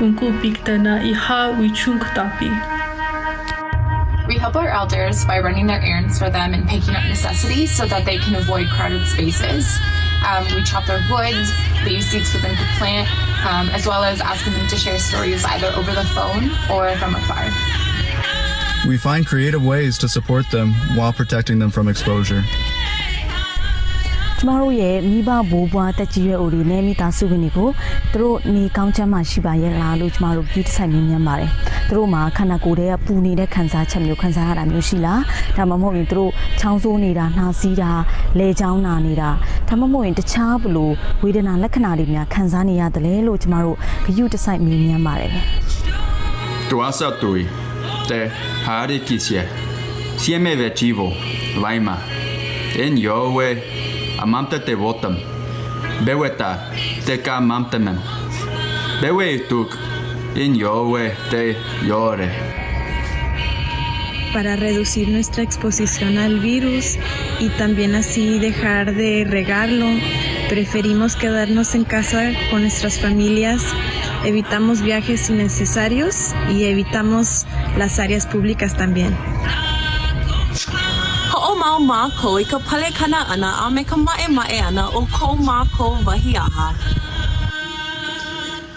unku pikta na iha we chunk tapi. We help our elders by running their errands for them and picking up necessities so that they can avoid crowded spaces. Um, we chop their wood, leave seeds for them to plant, um, as well as asking them to share stories either over the phone or from afar. We find creative ways to support them while protecting them from exposure. ကျမတို့ရဲ့မိဘဘိုးဘွားတက်ကြီးရွယ်အိုတွေနဲ့မိသားစုဝင်တွေကိုသူတို့နေကောင်းချမ်းမှရှိပါရဲ့လားလို့ကျမတို့ကြည့်တဆိုင်မြင်မြန်ပါတယ်သူတို့မှာခန္ဓာကိုယ်ထဲကပူနေတဲ့ခံစားချက်မျိုးခံစားရတာမျိုးရှိလားဒါမှမဟုတ်ရင်သူတို့ချောင်းဆိုးနေတာနှာစီးတာလဲချောင်းနာနေတာဒါမှမဟုတ်ရင်တခြားဘလို့ဝေဒနာလက္ခဏာတွေများခံစားနေရတယ်လေလို့ကျမတို့ကြည့်တဆိုင်မြင်မြန်ပါတယ် Tuasa tui, te hari kisia, sieme vechivo, laima, en yowe, amamta te te ka mamtamem, bewe yowe te llore. para reducir nuestra exposición al virus y también así dejar de regarlo. Preferimos quedarnos en casa con nuestras familias, evitamos viajes innecesarios y evitamos las áreas públicas también. Ho'o mau mako i ka pale kana ana a me ka mae mae ana o kou mako wahi aha.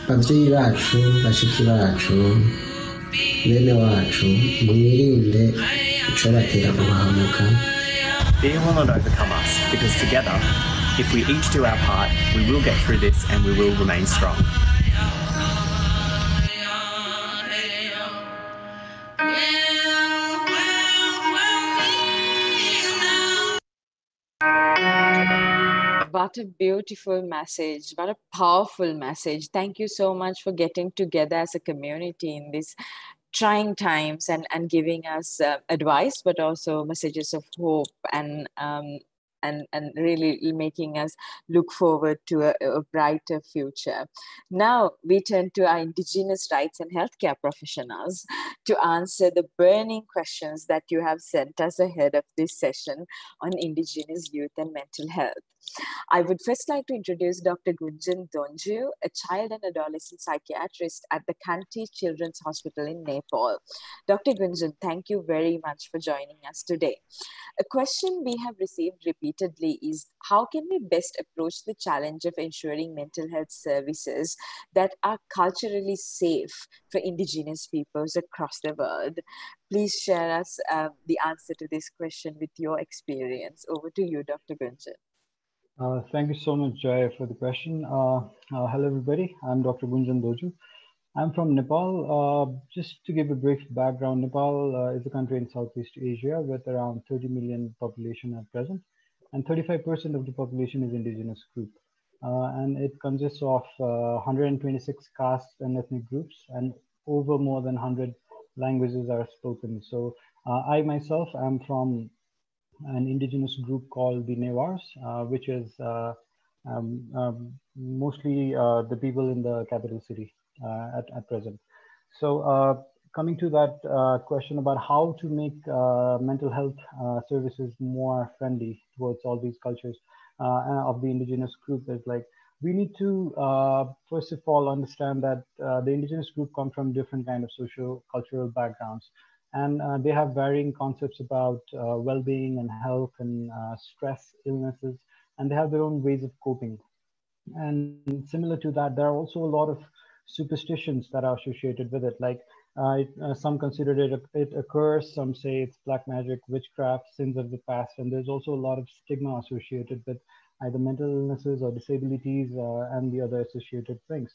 babyeyi bacu bashiki bacu bene wacu mwirinde icobatera guhamuka Fear will not overcome us because together, if we each do our part, we will get through this and we will remain strong. What a beautiful message. What a powerful message. Thank you so much for getting together as a community in these trying times and, and giving us uh, advice, but also messages of hope and um, and, and really making us look forward to a, a brighter future. Now we turn to our Indigenous rights and healthcare professionals to answer the burning questions that you have sent us ahead of this session on Indigenous youth and mental health. I would first like to introduce Dr. Gunjan Dhonju, a child and adolescent psychiatrist at the Kanti Children's Hospital in Nepal. Dr. Gunjan, thank you very much for joining us today. A question we have received repeatedly is how can we best approach the challenge of ensuring mental health services that are culturally safe for Indigenous peoples across the world? Please share us um, the answer to this question with your experience. Over to you, Dr. Gunjan. Uh, thank you so much, Jaya, for the question. Uh, uh, hello, everybody. I'm Dr. Gunjan Dhonju. I'm from Nepal. Uh, just to give a brief background, Nepal uh, is a country in Southeast Asia with around 30 million population at present, and 35% of the population is indigenous group. Uh, and it consists of 126 castes and ethnic groups, and over more than 100 languages are spoken. So I myself am from an indigenous group called the Newars, uh, which is uh, um, um, mostly uh, the people in the capital city at, at present. So coming to that question about how to make mental health services more friendly towards all these cultures of the indigenous group is like, we need to uh, first of all understand that uh, the indigenous group come from different kind of social cultural backgrounds. And uh, they have varying concepts about uh, well-being and health and uh, stress illnesses and they have their own ways of coping. And similar to that there are also a lot of superstitions that are associated with it. Like it, some consider it a, it a curse some say it's black magic witchcraft sins of the past and there's also a lot of stigma associated with either mental illnesses or disabilities and the other associated things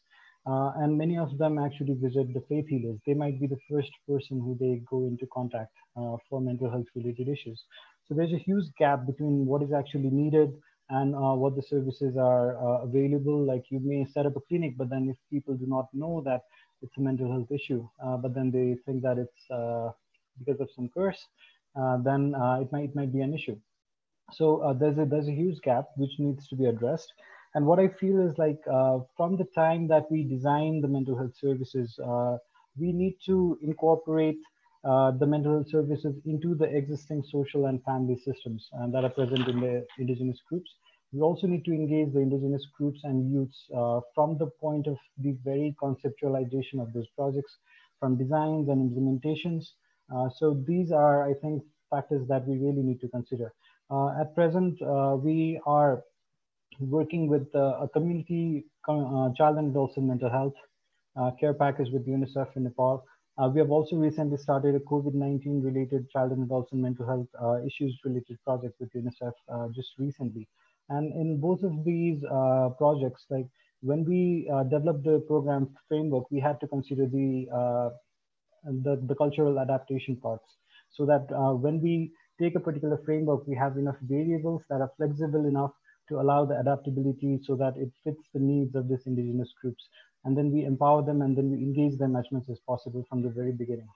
uh, and many of them actually visit the faith healers. They might be the first person who they go into contact uh, for mental health related issues. So there's a huge gap between what is actually needed and uh, what the services are uh, available. Like you may set up a clinic, but then if people do not know that it's a mental health issue, uh, but then they think that it's uh, because of some curse, uh, then uh, it might it might be an issue. So uh, there's a there's a huge gap which needs to be addressed. And what I feel is like from the time that we design the mental health services, we need to incorporate the mental health services into the existing social and family systems that are present in the indigenous groups. We also need to engage the indigenous groups and youths uh, from the point of the very conceptualization of those projects, from designs and implementations. Uh, so these are, I think, factors that we really need to consider. Uh, at present, uh, we are working with uh, a community uh, child and adolescent mental health care package with UNICEF in Nepal. we have also recently started a COVID-19 related child and adolescent mental health issues related project with UNICEF just recently. And in both of these uh, projects, like when we uh, developed the program framework, we had to consider the, uh, the, the, cultural adaptation parts so that uh, when we take a particular framework, we have enough variables that are flexible enough to allow the adaptability so that it fits the needs of these indigenous groups. And then we empower them and then we engage them as much as possible from the very beginning.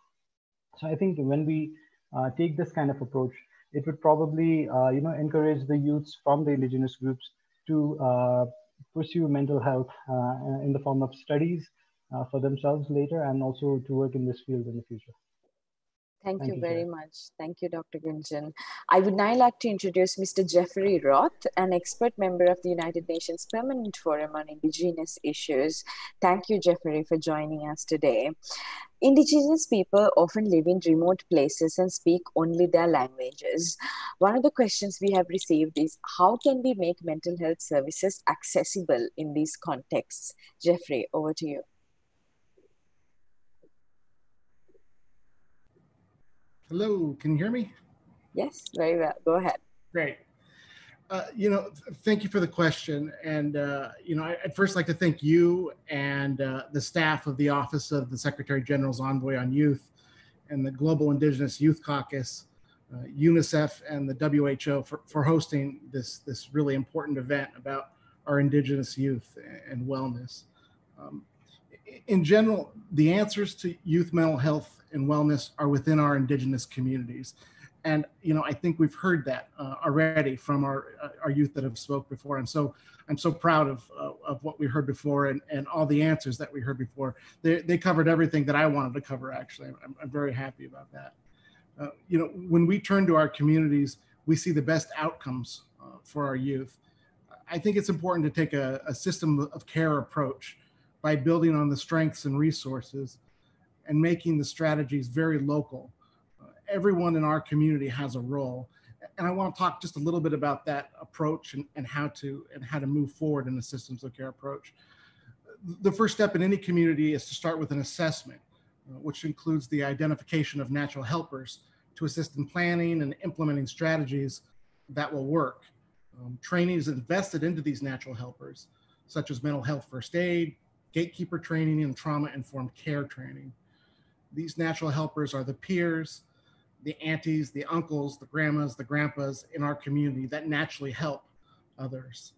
So I think when we uh, take this kind of approach, it would probably uh, you know encourage the youths from the indigenous groups to uh, pursue mental health uh, in the form of studies for themselves later and also to work in this field in the future. Thank, Thank you, you, very much. Thank you, Dr. Gunjan. I would now like to introduce Mr. Geoffrey Roth, an expert member of the United Nations Permanent Forum on Indigenous Issues. Thank you, Geoffrey, for joining us today. Indigenous people often live in remote places and speak only their languages. One of the questions we have received is how can we make mental health services accessible in these contexts? Geoffrey, over to you. Hello, can you hear me? Yes, very well. Go ahead. Great. Uh, you know, thank you for the question. And, uh, you know, I'd first like to thank you and uh, the staff of the Office of the Secretary General's Envoy on Youth and the Global Indigenous Youth Caucus, uh, UNICEF and the WHO for, for hosting this, this really important event about our Indigenous youth and wellness. Um, in general, the answers to youth mental health and wellness are within our Indigenous communities. And you know i think we've heard that uh, already from our uh, our youth that have spoke before. And so i'm so proud of uh, of what we heard before and and all the answers that we heard before. They, they covered everything that i wanted to cover actually. I'm, I'm very happy about that. Uh, you know when we turn to our communities we see the best outcomes uh, for our youth. I think it's important to take a, a system of care approach by building on the strengths and resources and making the strategies very local everyone in our community has a role. And I want to talk just a little bit about that approach and, and how to and how to move forward in the systems of care approach. The first step in any community is to start with an assessment, uh, which includes the identification of natural helpers to assist in planning and implementing strategies that will work. Um, training is invested into these natural helpers, such as mental health first aid, gatekeeper training, and trauma informed care training. These natural helpers are the peers, the aunties, the uncles, the grandmas, the grandpas in our community that naturally help others.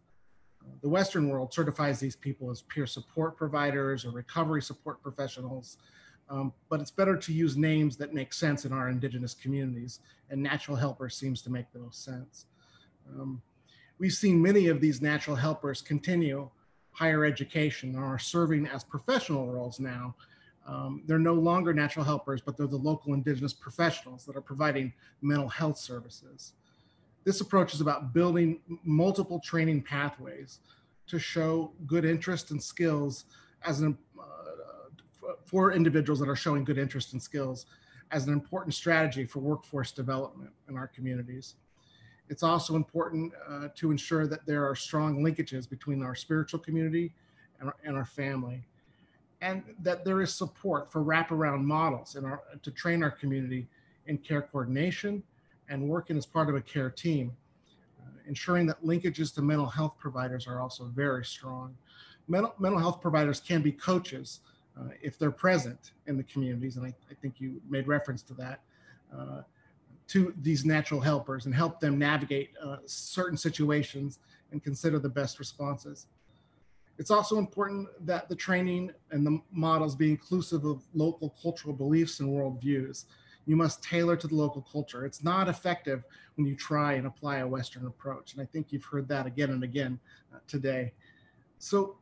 The Western world certifies these people as peer support providers or recovery support professionals, um, but it's better to use names that make sense in our indigenous communities, and natural helper seems to make the most sense. Um, we've seen many of these natural helpers continue higher education and are serving as professional roles now um, they're no longer natural helpers, but they're the local indigenous professionals that are providing mental health services. This approach is about building multiple training pathways to show good interest and skills as an, uh, for individuals that are showing good interest and skills as an important strategy for workforce development in our communities. It's also important uh, to ensure that there are strong linkages between our spiritual community and our, and our family. And that there is support for wraparound models in our, to train our community in care coordination and working as part of a care team, uh, ensuring that linkages to mental health providers are also very strong. Mental, mental health providers can be coaches uh, if they're present in the communities, and I, I think you made reference to that, uh, to these natural helpers and help them navigate uh, certain situations and consider the best responses. It's also important that the training and the models be inclusive of local cultural beliefs and worldviews. you must tailor to the local culture. It's not effective when you try and apply a Western approach. And I think you've heard that again and again uh, today. So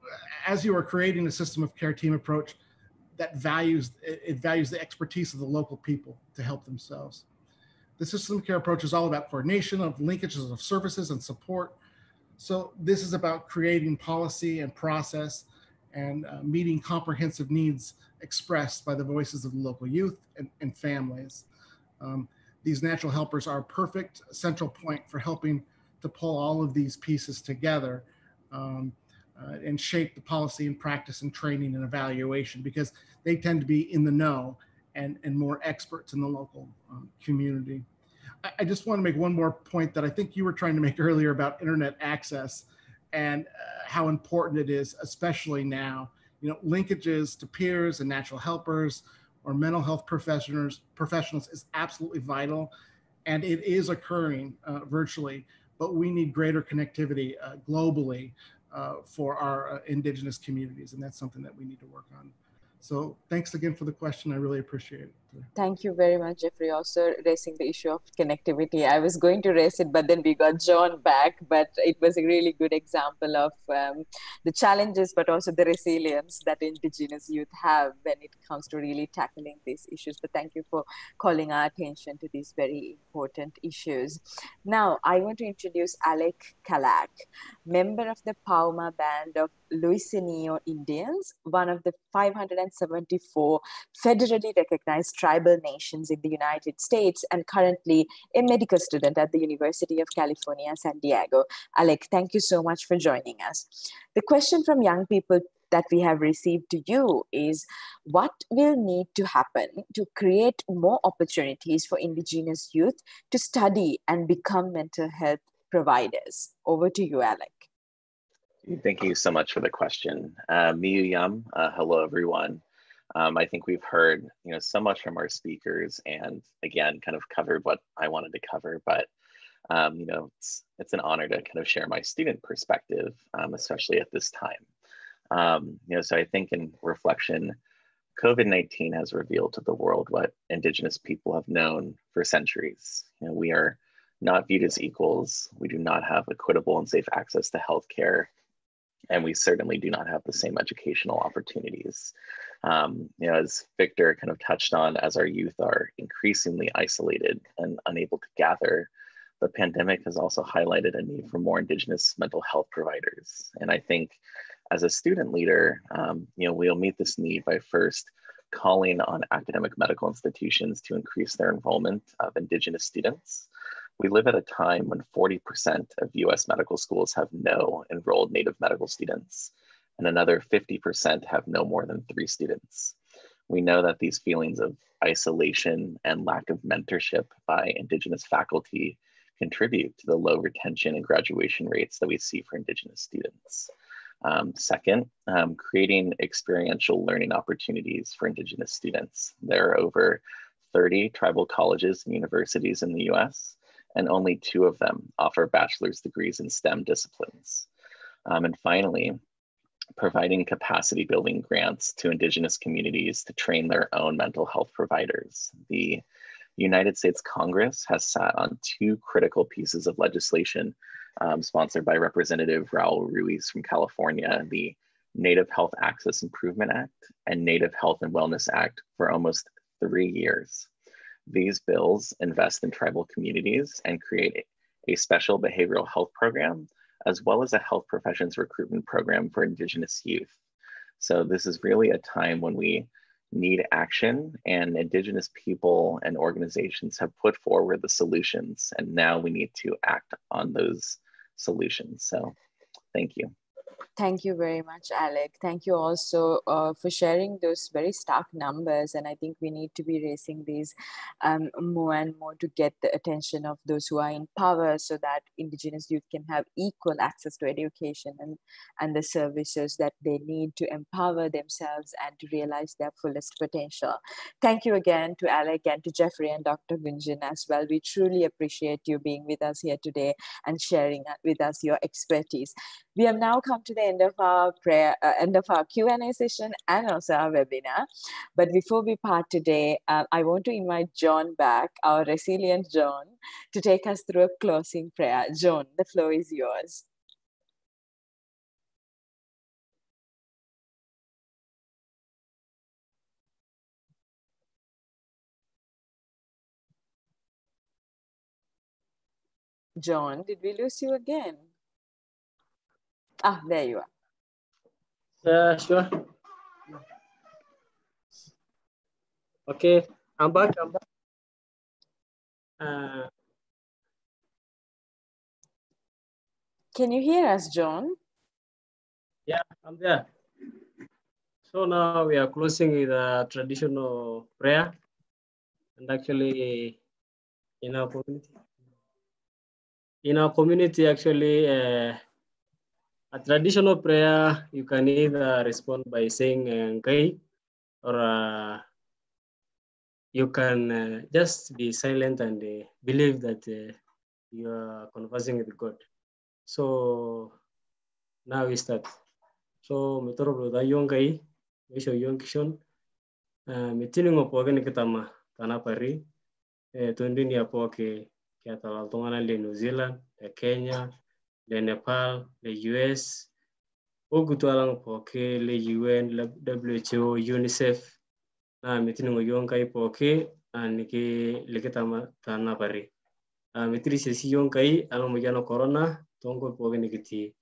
as you are creating a system of care team approach that values, it values the expertise of the local people to help themselves. The system care approach is all about coordination of linkages of services and support. So this is about creating policy and process and uh, meeting comprehensive needs expressed by the voices of the local youth and, and families. Um, these natural helpers are a perfect central point for helping to pull all of these pieces together um, uh, and shape the policy and practice and training and evaluation because they tend to be in the know and, and more experts in the local um, community. I, just want to make one more point that I think you were trying to make earlier about internet access and uh, how important it is, especially now. You know, linkages to peers and natural helpers or mental health professionals professionals is absolutely vital, and it is occurring uh, virtually. But we need greater connectivity uh, globally uh, for our uh, indigenous communities, and that's something that we need to work on. So thanks again for the question. I really appreciate it. Thank you very much, Geoffrey. Also raising the issue of connectivity. I was going to raise it, but then we got John back. But it was a really good example of um, the challenges, but also the resilience that Indigenous youth have when it comes to really tackling these issues. But thank you for calling our attention to these very important issues. Now, I want to introduce Alec Calac, member of the Pauma Band of Luiseño Indians, one of the 574 federally recognized tribal nations in the United States, and currently a medical student at the University of California, San Diego. Alec, thank you so much for joining us. The question from young people that we have received to you is what will need to happen to create more opportunities for Indigenous youth to study and become mental health providers? Over to you, Alec. Thank you so much for the question. Uh, Miyu Yam, uh, hello everyone. Um, I think we've heard you know so much from our speakers, and again, kind of covered what I wanted to cover. But um, you know, it's it's an honor to kind of share my student perspective, um, especially at this time. Um, you know, so I think in reflection, COVID nineteen has revealed to the world what Indigenous people have known for centuries. You know, we are not viewed as equals. We do not have equitable and safe access to healthcare and we certainly do not have the same educational opportunities. Um, you know, as Victor kind of touched on, as our youth are increasingly isolated and unable to gather, the pandemic has also highlighted a need for more Indigenous mental health providers. And I think as a student leader, um, you know, we'll meet this need by first calling on academic medical institutions to increase their enrollment of Indigenous students. We live at a time when 40% of US medical schools have no enrolled Native medical students, and another 50% have no more than three students. We know that these feelings of isolation and lack of mentorship by Indigenous faculty contribute to the low retention and graduation rates that we see for Indigenous students. Um, second, um, creating experiential learning opportunities for Indigenous students. There are over 30 tribal colleges and universities in the US, and only two of them offer bachelor's degrees in STEM disciplines. Um, and finally, providing capacity building grants to Indigenous communities to train their own mental health providers. The United States Congress has sat on two critical pieces of legislation um, sponsored by Representative Raul Ruiz from California, the Native Health Access Improvement Act and Native Health and Wellness Act for almost three years. These bills invest in tribal communities and create a special behavioral health program, as well as a health professions recruitment program for Indigenous youth. So this is really a time when we need action and Indigenous people and organizations have put forward the solutions and now we need to act on those solutions. So thank you. Thank you very much, Alec. Thank you also uh, for sharing those very stark numbers. And I think we need to be raising these um, more and more to get the attention of those who are in power so that Indigenous youth can have equal access to education and, and the services that they need to empower themselves and to realize their fullest potential. Thank you again to Alec and to Geoffrey and Dr. Gunjan as well. We truly appreciate you being with us here today and sharing with us your expertise. We have now come to to the end of our prayer, uh, end of our Q&A session and also our webinar. But before we part today, uh, I want to invite John back, our resilient John, to take us through a closing prayer. John, the floor is yours. John, did we lose you again? Ah, there you are. Yeah, sure. Okay, I'm back. I'm back. Uh, Can you hear us, John? yeah, I'm there. So now we are closing with a traditional prayer. And actually, in our community, in our community, actually, uh, a traditional prayer, you can either respond by saying Ngai or uh, you can uh, just be silent and uh, believe that uh, you are conversing with God. So now we start. So mitoro bro yung kai, wisho yung kishon, mitini ngopo agani kitama tanapari, tundi ya po ke kia talaltongana le New Zealand, Kenya, le Nepal, le US, ogutualang po ke le UN, WHO, UNICEF, na mitini ngo yung kai po ke aniki le kitama tanapari. Mitiri sesi yung kai alam mo corona, tongo po gani kiti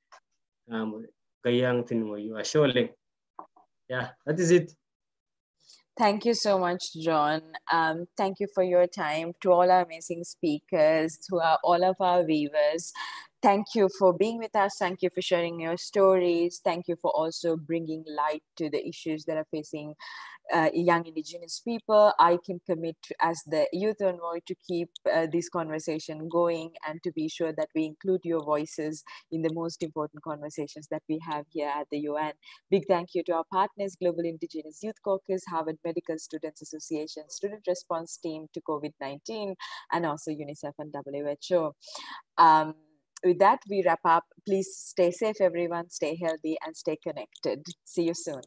um, kayang tinmo ashole. Yeah, that is it. Thank you so much, John. Um, thank you for your time to all our amazing speakers, to our, all of our viewers. Thank you for being with us. Thank you for sharing your stories. Thank you for also bringing light to the issues that are facing uh, young indigenous people i can commit as the youth envoy to keep uh, this conversation going and to be sure that we include your voices in the most important conversations that we have here at the un big thank you to our partners global indigenous youth caucus harvard medical students association student response team to covid-19 and also unicef and who um, with that we wrap up. Please stay safe everyone. Stay healthy and stay connected. See you soon